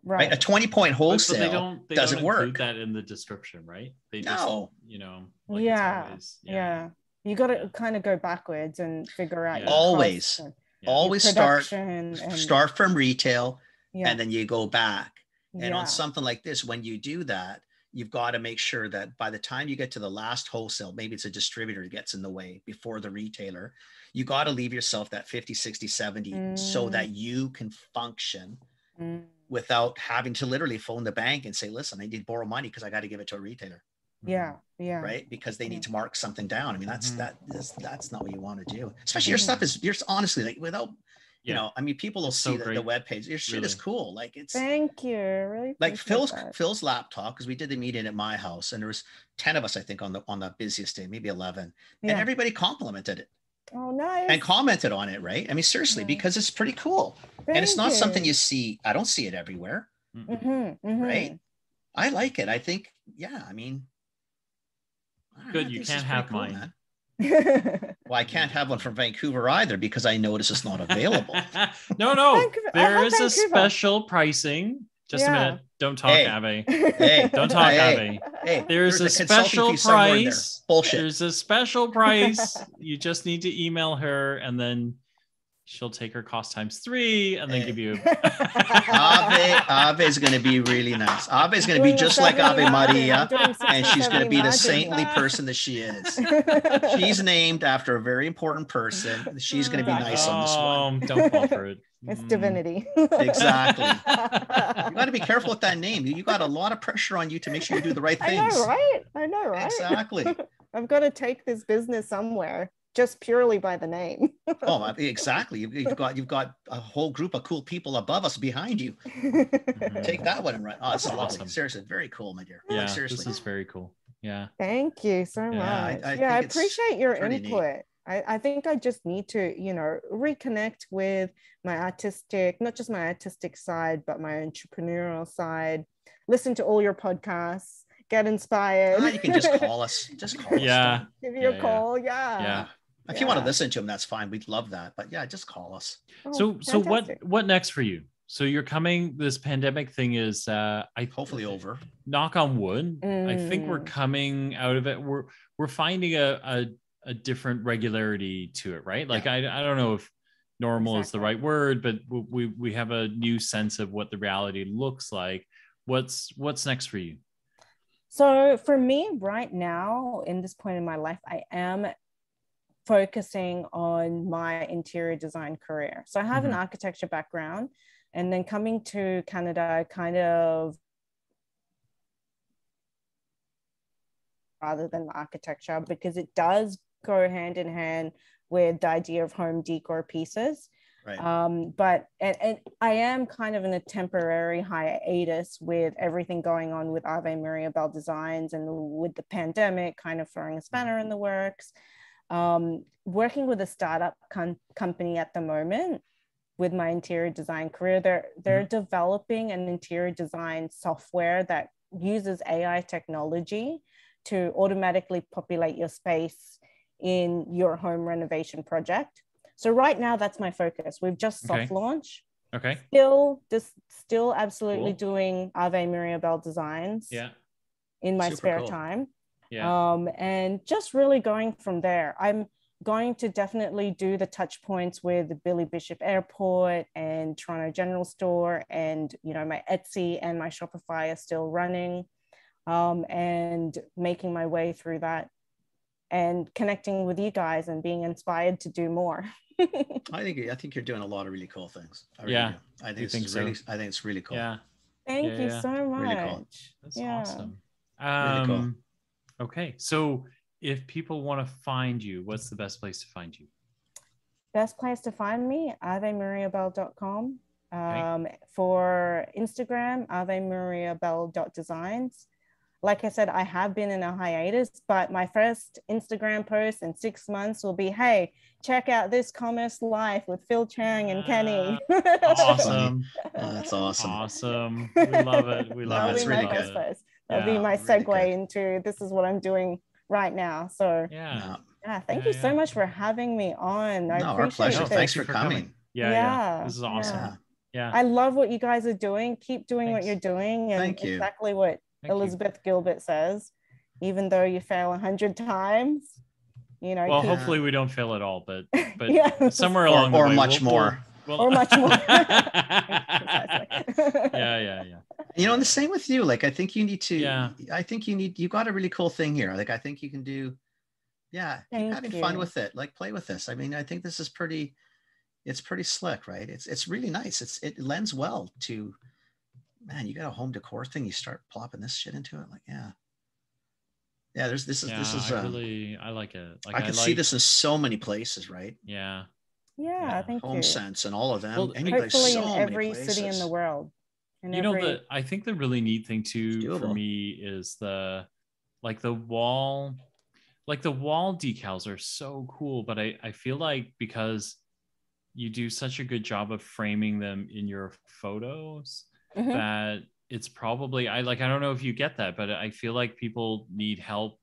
Speaker 1: Right.
Speaker 3: Right.
Speaker 1: A 20 point
Speaker 2: But- but
Speaker 1: wholesale.
Speaker 2: they don't, they
Speaker 1: doesn't
Speaker 2: don't include
Speaker 1: work.
Speaker 2: that in the description, right? They just,
Speaker 1: No.
Speaker 2: you know, like
Speaker 3: yeah.
Speaker 2: always-
Speaker 3: yeah. You got to kind of go backwards and figure out
Speaker 2: Yeah.
Speaker 1: Always.
Speaker 2: yeah.
Speaker 1: Always start
Speaker 3: and-
Speaker 1: start from retail
Speaker 3: yeah,
Speaker 1: and then you go back. And
Speaker 3: yeah.
Speaker 1: on something like this, when you do that, you've got to make sure that by the time you get to the last wholesale, maybe it's a distributor that gets in the way before the retailer, you got to leave yourself that 50, 60, 70 so
Speaker 3: Mm.
Speaker 1: that you can function
Speaker 3: Mm,
Speaker 1: without having to literally phone the bank and say, listen, I need to borrow money because I got to give it to a retailer,
Speaker 3: yeah, yeah,
Speaker 1: right? Because they need to mark something down. I mean, that's
Speaker 2: Mhm.
Speaker 1: that is that's not what you want to do. Especially your
Speaker 3: Mhm.
Speaker 1: stuff is you're honestly like without you know, I mean, people will
Speaker 2: It's
Speaker 1: see
Speaker 2: so
Speaker 1: the,
Speaker 2: great.
Speaker 1: the web page. Your shit is cool. Like it's
Speaker 3: Thank you. Really.
Speaker 1: like Phil's
Speaker 3: that.
Speaker 1: Phil's laptop because we did the meeting at my house and there was 10 of us I think on the on the busiest day maybe 11 and everybody complimented it
Speaker 3: Oh, nice.
Speaker 1: and commented on it, right? I mean, seriously,
Speaker 3: Yeah.
Speaker 1: because it's pretty cool. and it's not something you see, I don't see it everywhere.
Speaker 2: Mm-mm.
Speaker 3: hmm
Speaker 1: Right? I like it. I think, yeah, I mean, I don't know,
Speaker 2: Good,
Speaker 1: I
Speaker 2: you
Speaker 1: think this is
Speaker 2: can't
Speaker 1: pretty
Speaker 2: have mine.
Speaker 1: Well, I can't have one from Vancouver either because I notice it's not available.
Speaker 2: no, no,
Speaker 3: Vancouver- I
Speaker 2: there a special pricing. Just
Speaker 3: Yeah.
Speaker 2: a minute. Don't talk,
Speaker 1: Hey.
Speaker 2: Ave.
Speaker 1: hey,
Speaker 2: Don't talk,
Speaker 1: hey,
Speaker 2: Ave.
Speaker 1: hey,
Speaker 2: There's a
Speaker 1: consulting
Speaker 2: special
Speaker 1: fee somewhere in there.
Speaker 2: price.
Speaker 1: Bullshit.
Speaker 2: There's a special price. you just need to email her and then she'll take her cost times three and then give you
Speaker 1: Ave, Ave is going to be really nice. Ave is going to be just like Ave Maria, and she's going to be the saintly person that she is. She's named after a very important person. She's going to be nice on this one.
Speaker 2: Um, don't fall for it.
Speaker 3: It's
Speaker 2: Mm.
Speaker 3: divinity.
Speaker 1: Exactly. You got to be careful with that name. You got a lot of pressure on you to make sure you do the right things.
Speaker 3: I know, right? I know, right?
Speaker 1: Exactly.
Speaker 3: I've got to take this business somewhere just purely by the name.
Speaker 1: Oh, exactly. You've, you've got you've got a whole group of cool people above us behind you. Take that one and run. Oh, this is.
Speaker 2: Awesome.
Speaker 1: Seriously, very cool, my dear.
Speaker 2: Yeah,
Speaker 1: Like, seriously.
Speaker 2: this is very cool. Yeah.
Speaker 3: Thank you so
Speaker 2: Yeah,
Speaker 3: much.
Speaker 1: I- I
Speaker 3: yeah, I appreciate your
Speaker 1: pretty neat.
Speaker 3: input. I, I think I just need to, you know, reconnect with my artistic, not just my artistic side, but my entrepreneurial side. Listen to all your podcasts, get inspired.
Speaker 1: Ah, you can just call us. Just call us.
Speaker 2: Yeah.
Speaker 3: Give you
Speaker 2: Yeah,
Speaker 3: a
Speaker 2: yeah.
Speaker 3: call. Yeah.
Speaker 2: Yeah.
Speaker 1: If you want to listen to them, that's fine. We'd love that. But yeah, just call us.
Speaker 3: Oh,
Speaker 2: So so what what next for you? So you're coming this pandemic thing is uh I
Speaker 1: Hopefully over.
Speaker 2: knock on wood. I think we're
Speaker 3: Mm.
Speaker 2: coming out of it. We're we're finding a a, a different regularity to it, right? Like I I don't know if normal is the right word, but we we have a new sense of what the reality looks like. What's what's next for you?
Speaker 3: So for me right now, in this point in my life, I am focusing on my interior design career. So I have an
Speaker 2: Mhm.
Speaker 3: architecture background, and then coming to Canada, I kind of rather than architecture because it does go hand in hand with the idea of home decor pieces.
Speaker 1: Right.
Speaker 3: Um, but and, and I am kind of in a temporary hiatus with everything going on with Ave Mariabell Designs and with the pandemic kind of throwing a spanner in the works. Um, working with a startup com- company at the moment with my interior design career, they're they're developing an interior design software that uses AI technology to automatically populate your space in your home renovation project. So right now, that's my focus. We've just
Speaker 2: Okay.
Speaker 3: soft launch.
Speaker 2: Okay.
Speaker 3: Still, just still absolutely
Speaker 2: Cool.
Speaker 3: doing Ave Mariabell designs
Speaker 2: Yeah.
Speaker 3: in my
Speaker 1: Super
Speaker 3: spare
Speaker 1: cool.
Speaker 3: time.
Speaker 2: Yeah.
Speaker 3: Um, and just really going from there. I'm going to definitely do the touch points with the Billy Bishop Airport and Toronto General Store, and you know my Etsy and my Shopify are still running, um, and making my way through that, and connecting with you guys and being inspired to do more.
Speaker 1: I think I think you're doing a lot of really cool things. I really
Speaker 2: Yeah,
Speaker 1: do. I think
Speaker 2: you think
Speaker 1: is
Speaker 2: so?
Speaker 1: really I think it's really cool.
Speaker 2: Yeah.
Speaker 3: Thank
Speaker 2: Yeah,
Speaker 3: you
Speaker 2: yeah.
Speaker 3: so much.
Speaker 1: Really cool.
Speaker 2: That's
Speaker 3: Yeah.
Speaker 2: awesome.
Speaker 1: Really cool.
Speaker 2: Okay. So if people want to find you, what's the best place to find you?
Speaker 3: best place to find me avemariabell.com um, for instagram avemariabell.designs like i said i have been in a hiatus but my first instagram post in six months will be hey check out this commerce life with phil chang and kenny
Speaker 2: Awesome.
Speaker 1: Oh, that's awesome.
Speaker 2: Awesome. We love it. We love
Speaker 1: That's
Speaker 3: that'll
Speaker 2: it.
Speaker 3: be
Speaker 1: That's
Speaker 2: We
Speaker 3: my
Speaker 1: really
Speaker 2: good.
Speaker 3: post that'll
Speaker 2: Yeah,
Speaker 3: be my
Speaker 1: really
Speaker 3: segue
Speaker 1: good.
Speaker 3: into this is what i'm doing right now so
Speaker 2: Yeah.
Speaker 1: Yeah.
Speaker 3: yeah thank
Speaker 2: Yeah,
Speaker 3: you so much for having me on i
Speaker 1: No, our
Speaker 3: appreciate
Speaker 1: pleasure.
Speaker 2: No,
Speaker 3: this.
Speaker 1: Thanks for
Speaker 2: for coming.
Speaker 1: coming.
Speaker 2: Yeah. Yeah.
Speaker 3: Yeah,
Speaker 2: This is awesome.
Speaker 1: Yeah.
Speaker 2: Yeah.
Speaker 3: I love what you guys are doing. Keep doing what you're doing. And
Speaker 1: Thank you.
Speaker 3: exactly what
Speaker 2: Thank you.
Speaker 3: Elizabeth Gilbert says. Even though you fail a hundred times, you know,
Speaker 2: Well,
Speaker 3: keep-
Speaker 2: hopefully we don't fail at all, but but
Speaker 3: Yeah.
Speaker 2: somewhere
Speaker 1: Or-
Speaker 2: along the way.
Speaker 1: or
Speaker 2: way,
Speaker 1: much
Speaker 2: we'll-
Speaker 1: more.
Speaker 2: we'll-
Speaker 3: or much more.
Speaker 2: yeah, yeah, yeah.
Speaker 1: You know, and the same with you. Like, I think you need to.
Speaker 2: Yeah.
Speaker 1: I think you need. You got a really cool thing here. Like, I think you can do. Yeah, keep
Speaker 3: Thank
Speaker 1: having fun with it. Like, play with this. I mean, I think this is pretty. It's pretty slick, right? It's it's really nice. It's it lends well to. Man, you got a home decor thing. You start plopping this shit into it. Like, yeah. Yeah, there's this is
Speaker 2: yeah,
Speaker 1: this is.
Speaker 2: I
Speaker 1: um,
Speaker 2: really I like it. Like
Speaker 1: I can see
Speaker 2: like-
Speaker 1: this in so many places, right?
Speaker 2: Yeah.
Speaker 3: yeah,
Speaker 2: Yeah.
Speaker 3: thank
Speaker 1: Home
Speaker 3: you.
Speaker 1: Sense and all of them.
Speaker 2: Well,
Speaker 1: I mean,
Speaker 3: Hopefully
Speaker 1: so
Speaker 3: in
Speaker 1: many
Speaker 3: every city in the world. In
Speaker 2: you know
Speaker 3: every-
Speaker 2: the i think the really neat thing too for me is the like the wall like the wall decals are so cool, but I, I feel like because you do such a good job of framing them in your photos
Speaker 3: Mhm.
Speaker 2: that it's probably I like I don't know if you get that, but I feel like people need help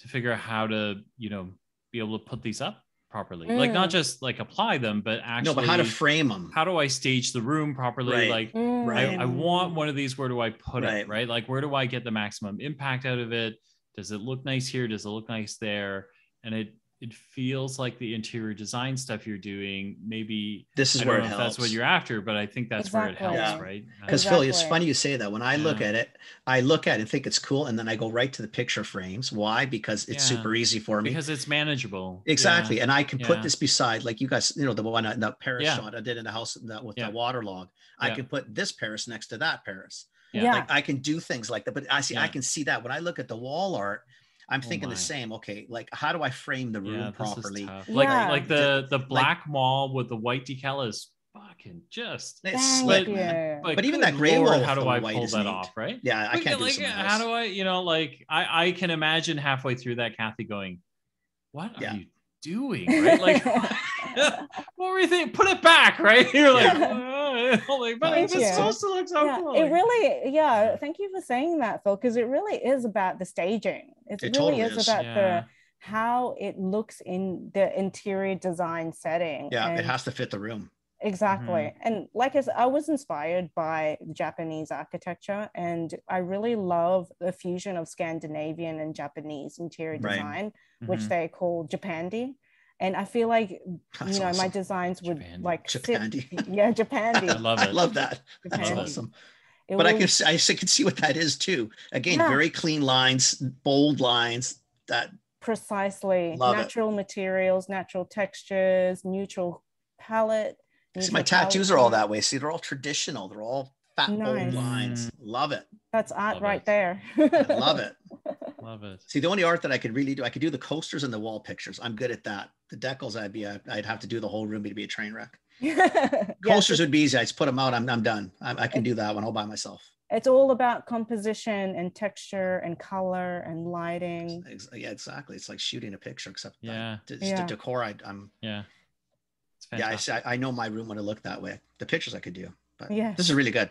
Speaker 2: to figure out how to, you know, be able to put these up properly. Like not
Speaker 3: Mm.
Speaker 2: just like apply them, but actually
Speaker 1: no, but how to frame them?
Speaker 2: how do I stage the room properly?
Speaker 1: Right.
Speaker 2: Like
Speaker 3: Mm.
Speaker 1: Right.
Speaker 2: I, I want one of these. Where do I put
Speaker 1: Right.
Speaker 2: it? Right. Like, where do I get the maximum impact out of it? Does it look nice here? Does it look nice there? And it it feels like the interior design stuff you're doing. Maybe
Speaker 1: This is
Speaker 2: I
Speaker 1: where
Speaker 2: don't
Speaker 1: it
Speaker 2: know if
Speaker 1: helps.
Speaker 2: that's what you're after, but I think that's where it helps,
Speaker 1: Yeah.
Speaker 2: right? Uh,
Speaker 1: Because philly it's funny you say that. When I look at it, I look at it and think it's cool, and then I go right to the picture frames. Why? Because it's
Speaker 2: Yeah.
Speaker 1: super easy for me.
Speaker 2: because it's manageable.
Speaker 1: Exactly,
Speaker 2: Yeah.
Speaker 1: and I can put this beside, like you guys, you know, the one the Paris
Speaker 2: Yeah.
Speaker 1: shot I did in the house that with
Speaker 2: Yeah.
Speaker 1: the waterlog. I
Speaker 2: Yeah.
Speaker 1: can put this Paris next to that Paris.
Speaker 2: Yeah.
Speaker 3: Yeah.
Speaker 1: Like I can do things like that. But I see, I can see that when I look at the wall art, I'm
Speaker 2: Oh
Speaker 1: thinking
Speaker 2: my.
Speaker 1: the same. Okay, like how do I frame the room
Speaker 2: Yeah, this
Speaker 1: properly?
Speaker 2: is tough. Like
Speaker 3: Yeah.
Speaker 2: like the the black wall with the white decal is fucking just.
Speaker 1: It's
Speaker 3: Thank
Speaker 1: slick,
Speaker 3: you.
Speaker 2: Like,
Speaker 1: But even that gray
Speaker 2: Lord,
Speaker 1: wall
Speaker 2: how do I
Speaker 1: white
Speaker 2: pull
Speaker 1: is
Speaker 2: that
Speaker 1: neat.
Speaker 2: off? Right?
Speaker 1: Yeah, I
Speaker 2: Like,
Speaker 1: can't do
Speaker 2: like,
Speaker 1: something
Speaker 2: how do I, you know, like I, I can imagine halfway through that Kathy going, "What are
Speaker 1: Yeah.
Speaker 2: you doing?" Right? Like, what were you thinking? Put it back, right? You're like,
Speaker 1: Yeah.
Speaker 2: like, but
Speaker 3: Thank
Speaker 2: it's supposed to look so
Speaker 3: yeah,
Speaker 2: cool.
Speaker 3: it really, yeah. Thank you for saying that, Phil, because it really is about the staging. It,
Speaker 1: It
Speaker 3: really
Speaker 1: totally
Speaker 3: is
Speaker 1: is.
Speaker 3: about
Speaker 2: Yeah.
Speaker 3: the how it looks in the interior design setting.
Speaker 1: Yeah, it has to fit the room.
Speaker 3: Exactly.
Speaker 2: Mm-hmm.
Speaker 3: And like I said, I was inspired by Japanese architecture and I really love the fusion of Scandinavian and Japanese interior
Speaker 1: Right.
Speaker 3: design, which
Speaker 2: Mhm.
Speaker 3: they call Japandi. And I feel like,
Speaker 1: That's
Speaker 3: you know, my designs would
Speaker 2: Japandi.
Speaker 3: like sit-
Speaker 1: Japandi.
Speaker 3: yeah, Japandi.
Speaker 2: I love
Speaker 1: I
Speaker 2: it.
Speaker 1: love that. That's awesome.
Speaker 3: It
Speaker 1: But I can s- I s- can see what that is too. Again,
Speaker 3: Yeah.
Speaker 1: very clean lines, bold lines. That
Speaker 3: precisely
Speaker 1: Love it.
Speaker 3: natural materials, natural textures, neutral palette.
Speaker 1: see, my
Speaker 3: neutral palette
Speaker 1: tattoos are all that way. See, they're all traditional. They're all fat bold lines. Love it.
Speaker 3: That's art
Speaker 2: Love
Speaker 3: right
Speaker 2: it.
Speaker 3: there.
Speaker 1: I love it.
Speaker 2: Love it.
Speaker 1: See, the only art that I could really do, I could do the coasters and the wall pictures. I'm good at that. The decals, I'd be, a, I'd have to do the whole room. It'd be a train wreck.
Speaker 3: Yes,
Speaker 1: Coasters would be easy. I just put them out. I'm, I'm done. I, I can do that one all by myself.
Speaker 3: it's all about composition and texture and color and lighting.
Speaker 1: Yeah, exactly. It's like shooting a picture, except I-
Speaker 2: Yeah.
Speaker 1: it's
Speaker 3: Yeah.
Speaker 1: the decor. I, I'm
Speaker 2: Yeah. It's
Speaker 1: yeah. I, I I know my room would have looked that way. The pictures I could do, but
Speaker 3: Yes.
Speaker 1: this is really good.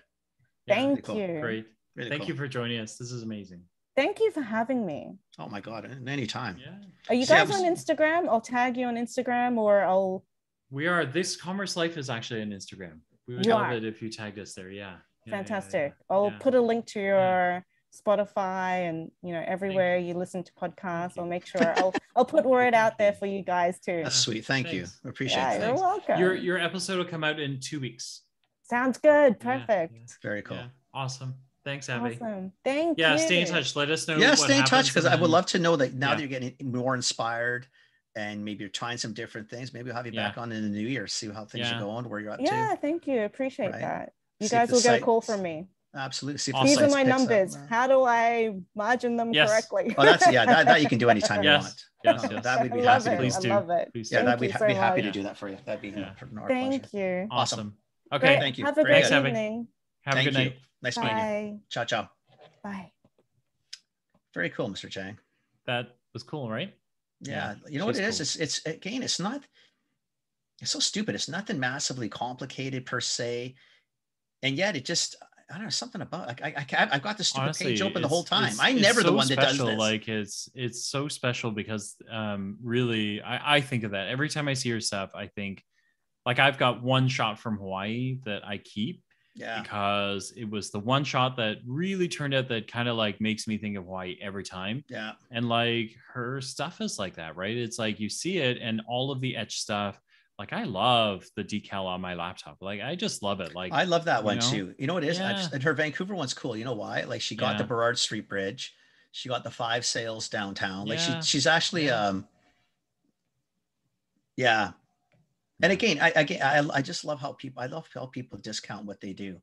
Speaker 2: Yeah.
Speaker 3: Thank
Speaker 1: cool.
Speaker 3: you.
Speaker 2: Great.
Speaker 1: Really
Speaker 2: Thank
Speaker 1: cool.
Speaker 2: you for joining us. This is amazing.
Speaker 3: Thank you for having me.
Speaker 1: Oh my god! Anytime.
Speaker 2: Yeah.
Speaker 3: Are you
Speaker 1: See, I
Speaker 3: guys
Speaker 1: was-
Speaker 3: on Instagram? I'll tag you on Instagram or I'll
Speaker 2: We are. This Commerce Life is actually on Instagram. We would
Speaker 3: You
Speaker 2: love
Speaker 3: are.
Speaker 2: it if you tagged us there. Yeah. Yeah, yeah,
Speaker 3: fantastic.
Speaker 2: yeah.
Speaker 3: I'll
Speaker 2: Yeah.
Speaker 3: put a link to your Spotify and you know everywhere you. listen to podcasts. I'll make sure I'll I'll put word out there for you guys too.
Speaker 1: That's sweet. Thank
Speaker 2: Thanks.
Speaker 1: you. Appreciate
Speaker 3: Yeah,
Speaker 1: that.
Speaker 3: you're welcome.
Speaker 2: Your your episode will come out in two weeks.
Speaker 3: Sounds good.
Speaker 2: Yeah,
Speaker 3: Perfect.
Speaker 2: yeah,
Speaker 1: Very cool.
Speaker 2: yeah. Awesome. Thanks, Abby.
Speaker 3: Awesome. Thank
Speaker 2: Yeah,
Speaker 3: you.
Speaker 2: Yeah, stay in touch. Let us know.
Speaker 1: Yeah,
Speaker 2: what
Speaker 1: stay in touch because I would love to know that now
Speaker 2: Yeah.
Speaker 1: that you're getting more inspired and maybe you're trying some different things. Maybe we'll have you
Speaker 2: Yeah.
Speaker 1: back on in the new year, see how things
Speaker 2: Yeah.
Speaker 1: are going, where you're up
Speaker 3: Yeah,
Speaker 1: to.
Speaker 3: thank you. Appreciate
Speaker 1: Right.
Speaker 3: that. You
Speaker 1: See
Speaker 3: guys
Speaker 1: the
Speaker 3: will get a call from me.
Speaker 1: Absolutely. See if
Speaker 2: Awesome.
Speaker 3: These are my
Speaker 1: picks up.
Speaker 3: numbers.
Speaker 1: Uh,
Speaker 3: How do I margin them
Speaker 2: Yes.
Speaker 3: correctly?
Speaker 1: Oh, that's yeah. That, that you can do anytime you
Speaker 2: Yes.
Speaker 1: want.
Speaker 2: Yes,
Speaker 1: No,
Speaker 2: yes.
Speaker 1: That we'd be
Speaker 3: love
Speaker 1: happy
Speaker 3: it.
Speaker 1: to
Speaker 2: Please
Speaker 1: do.
Speaker 2: do.
Speaker 3: love it.
Speaker 2: Please
Speaker 1: Yeah, that we'd ha-
Speaker 3: so
Speaker 1: be happy to do that for you. That'd be
Speaker 2: Yeah.
Speaker 1: our
Speaker 3: Thank
Speaker 1: pleasure.
Speaker 3: you.
Speaker 2: Awesome.
Speaker 1: Awesome.
Speaker 2: Okay.
Speaker 3: Great.
Speaker 1: Thank you.
Speaker 3: Have a
Speaker 1: Very
Speaker 3: great
Speaker 2: good.
Speaker 3: Evening.
Speaker 2: Have a good night.
Speaker 1: Nice meeting you.
Speaker 3: Bye.
Speaker 1: Ciao, ciao.
Speaker 3: Bye.
Speaker 1: Very cool, Mr. Chang.
Speaker 2: That was cool, right?
Speaker 1: Yeah.
Speaker 2: Yeah,
Speaker 1: You know what
Speaker 2: she's
Speaker 1: it is?
Speaker 2: cool.
Speaker 1: It's it's again, it's not it's so stupid. It's nothing massively complicated per se. And yet it just I don't know something about like I, I I've got the stupid
Speaker 2: Honestly,
Speaker 1: page open the whole time. I'm
Speaker 2: it's
Speaker 1: never the
Speaker 2: so
Speaker 1: one that does
Speaker 2: special.
Speaker 1: this.
Speaker 2: Like it's it's so special because um really I, I think of that every time I see your stuff. I think like I've got one shot from Hawaii that I keep
Speaker 1: yeah.
Speaker 2: because it was the one shot that really turned out that kind of like makes me think of Hawaii every time.
Speaker 1: Yeah.
Speaker 2: And like her stuff is like that, right? It's like you see it and all of the etch stuff. Like I love the decal on my laptop. Like I just love it. Like
Speaker 1: I love that one
Speaker 2: know?
Speaker 1: too. You know what it is?
Speaker 2: Yeah.
Speaker 1: and her Vancouver one's cool. You know why? Like she got the
Speaker 2: Yeah.
Speaker 1: Burrard Street Bridge. She got the five sails downtown. Like
Speaker 2: Yeah.
Speaker 1: she she's actually um yeah. And again, I again I, I just love how people I love how people discount what they do.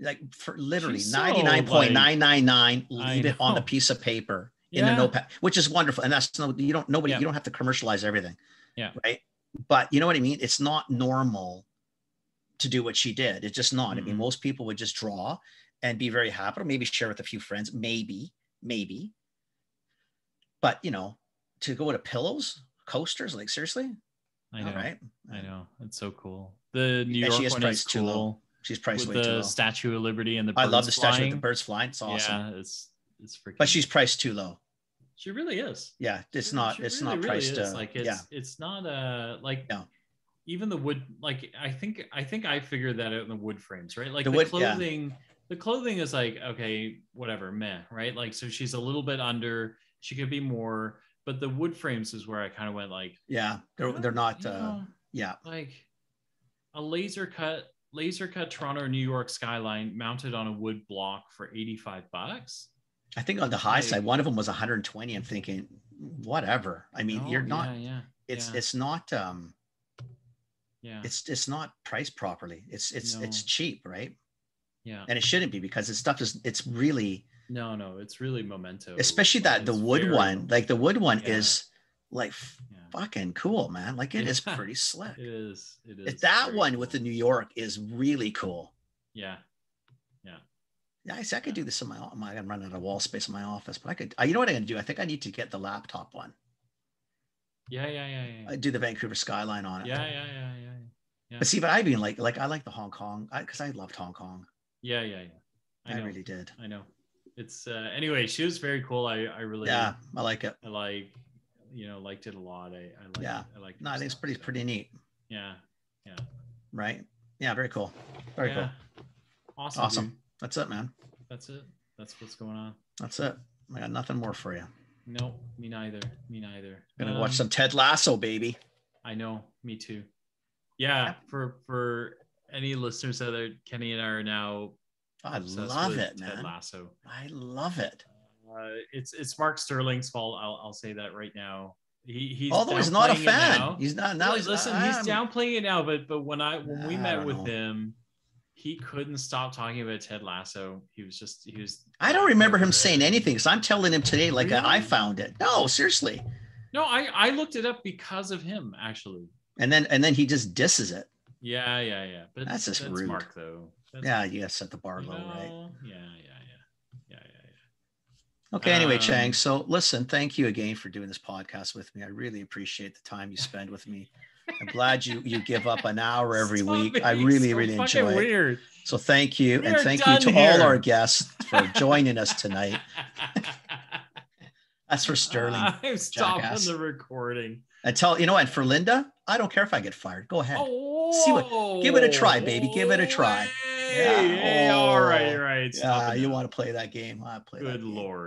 Speaker 1: Like for literally 99.999 leave it on
Speaker 2: a
Speaker 1: piece of paper in
Speaker 2: Yeah.
Speaker 1: the notepad, which is wonderful. And that's no you don't nobody
Speaker 2: Yeah.
Speaker 1: you don't have to commercialize everything.
Speaker 2: Yeah.
Speaker 1: Right. But you know what I mean? It's not normal to do what she did. It's just not. I mean,
Speaker 2: Mhm.
Speaker 1: most people would just draw and be very happy, or maybe share with a few friends, maybe, maybe. But you know, to go to pillows, coasters. Like seriously,
Speaker 2: I know.
Speaker 1: All right.
Speaker 2: I know. It's so cool. The New
Speaker 1: And she
Speaker 2: York
Speaker 1: is
Speaker 2: one is
Speaker 1: priced too low.
Speaker 2: cool.
Speaker 1: She's priced
Speaker 2: With
Speaker 1: way too
Speaker 2: the
Speaker 1: low.
Speaker 2: Statue of Liberty and the
Speaker 1: I love the statue with
Speaker 2: flying.
Speaker 1: the birds flying. It's awesome.
Speaker 2: Yeah, it's it's freaking.
Speaker 1: But she's priced too low.
Speaker 2: she really is.
Speaker 1: Yeah, it's
Speaker 2: She-
Speaker 1: not.
Speaker 2: she
Speaker 1: it's
Speaker 2: really,
Speaker 1: not priced.
Speaker 2: is.
Speaker 1: uh,
Speaker 2: like it's
Speaker 1: yeah,
Speaker 2: it's not uh like
Speaker 1: No.
Speaker 2: even the wood like I think I think I figured that out in the wood frames, right? Like
Speaker 1: The
Speaker 2: the,
Speaker 1: wood- yeah.
Speaker 2: clothing the clothing is like okay, whatever, meh, right? Like so she's a little bit under, she could be more, but the wood frames is where I kind of went like
Speaker 1: yeah. They're they're not.
Speaker 2: you
Speaker 1: Uh, yeah,
Speaker 2: like a laser cut laser cut Toronto or New York skyline mounted on a wood block for 85 bucks.
Speaker 1: I think on the high
Speaker 2: Like-
Speaker 1: side, one of them was 120. I'm thinking, whatever. I mean,
Speaker 2: No,
Speaker 1: you're not.
Speaker 2: yeah, yeah.
Speaker 1: It's
Speaker 2: yeah,
Speaker 1: it's not. Um,
Speaker 2: yeah.
Speaker 1: it's it's not priced properly. It's it's it's cheap, right?
Speaker 2: yeah.
Speaker 1: And it shouldn't be because this stuff is. It's really,
Speaker 2: No, no, it's really memento.
Speaker 1: especially that the wood
Speaker 2: very
Speaker 1: one. Like the wood one
Speaker 2: Yeah.
Speaker 1: is like
Speaker 2: Yeah.
Speaker 1: fucking cool, man. Like it is
Speaker 2: Yeah.
Speaker 1: pretty slick.
Speaker 2: It is. It is.
Speaker 1: That one with the. New York is really cool.
Speaker 2: Yeah.
Speaker 1: Yeah, Yeah, I, see, I could do this in my. I'm gonna run out of wall space in my office, but I could. Uh, you know what I'm gonna do? I think I need to get the laptop one.
Speaker 2: Yeah, yeah, yeah, yeah.
Speaker 1: Uh, I do the Vancouver skyline on it.
Speaker 2: Yeah, yeah, yeah, yeah. yeah.
Speaker 1: But see, but I mean, like, like I like the Hong Kong because I, loved Hong Kong.
Speaker 2: Yeah, yeah, yeah.
Speaker 1: I,
Speaker 2: I
Speaker 1: really did.
Speaker 2: I know. It's uh anyway, she was very cool. I I really
Speaker 1: Yeah, I like it.
Speaker 2: I like you know, liked it a lot. I I like
Speaker 1: Yeah.
Speaker 2: I like
Speaker 1: No, I think it's pretty pretty neat,
Speaker 2: Yeah.
Speaker 1: Yeah right? Yeah, very cool. Very
Speaker 2: yeah. Awesome.
Speaker 1: Awesome.
Speaker 2: dude.
Speaker 1: That's it, man.
Speaker 2: That's it. That's what's going on.
Speaker 1: That's it. I got nothing more for you.
Speaker 2: No, me neither. Me neither.
Speaker 1: Gonna watch
Speaker 2: Um,
Speaker 1: some Ted Lasso, baby.
Speaker 2: I know, me too. Yeah, for for any listeners out there, Kenny and I are now
Speaker 1: I
Speaker 2: obsessed
Speaker 1: love it,
Speaker 2: Ted
Speaker 1: man.
Speaker 2: Lasso.
Speaker 1: I love it.
Speaker 2: Uh, it's it's Mark Sterling's fault. I'll I'll say that right now. He he's
Speaker 1: Although he's not a fan,
Speaker 2: now.
Speaker 1: he's not now. He's
Speaker 2: listen,
Speaker 1: I-
Speaker 2: he's downplaying it now, but but when I when we
Speaker 1: I
Speaker 2: met with
Speaker 1: know.
Speaker 2: him, he couldn't stop talking about Ted Lasso. He was just he was.
Speaker 1: I don't remember him saying anything because I'm telling him today, like I found it. No, seriously.
Speaker 2: No, I I looked it up because of him actually.
Speaker 1: And then and then he just disses it.
Speaker 2: Yeah, yeah, yeah. But
Speaker 1: That's just rude.
Speaker 2: Mark though. That's,
Speaker 1: Yeah, you gotta set the bar low, right?
Speaker 2: Yeah, yeah, yeah, yeah, yeah, yeah.
Speaker 1: Okay, anyway,
Speaker 2: Um,
Speaker 1: Chang. So listen, thank you again for doing this podcast with me. I really appreciate the time you spend with me. I'm glad you you give up an hour every week. I really,
Speaker 2: so
Speaker 1: really enjoy it.
Speaker 2: Weird.
Speaker 1: So thank you,
Speaker 2: We
Speaker 1: and thank you to all our guests for joining us tonight. That's for Sterling.
Speaker 2: I'm stopping
Speaker 1: jackass.
Speaker 2: the recording.
Speaker 1: And tell you know, what for Linda, I don't care if I get fired. Go ahead.
Speaker 2: Oh,
Speaker 1: See what- give it a try, baby. Give it a try.
Speaker 2: Hey,
Speaker 1: Yeah.
Speaker 2: all right,
Speaker 1: Oh,
Speaker 2: right.
Speaker 1: yeah, you want to play that game? I play that
Speaker 2: Good
Speaker 1: game.
Speaker 2: lord.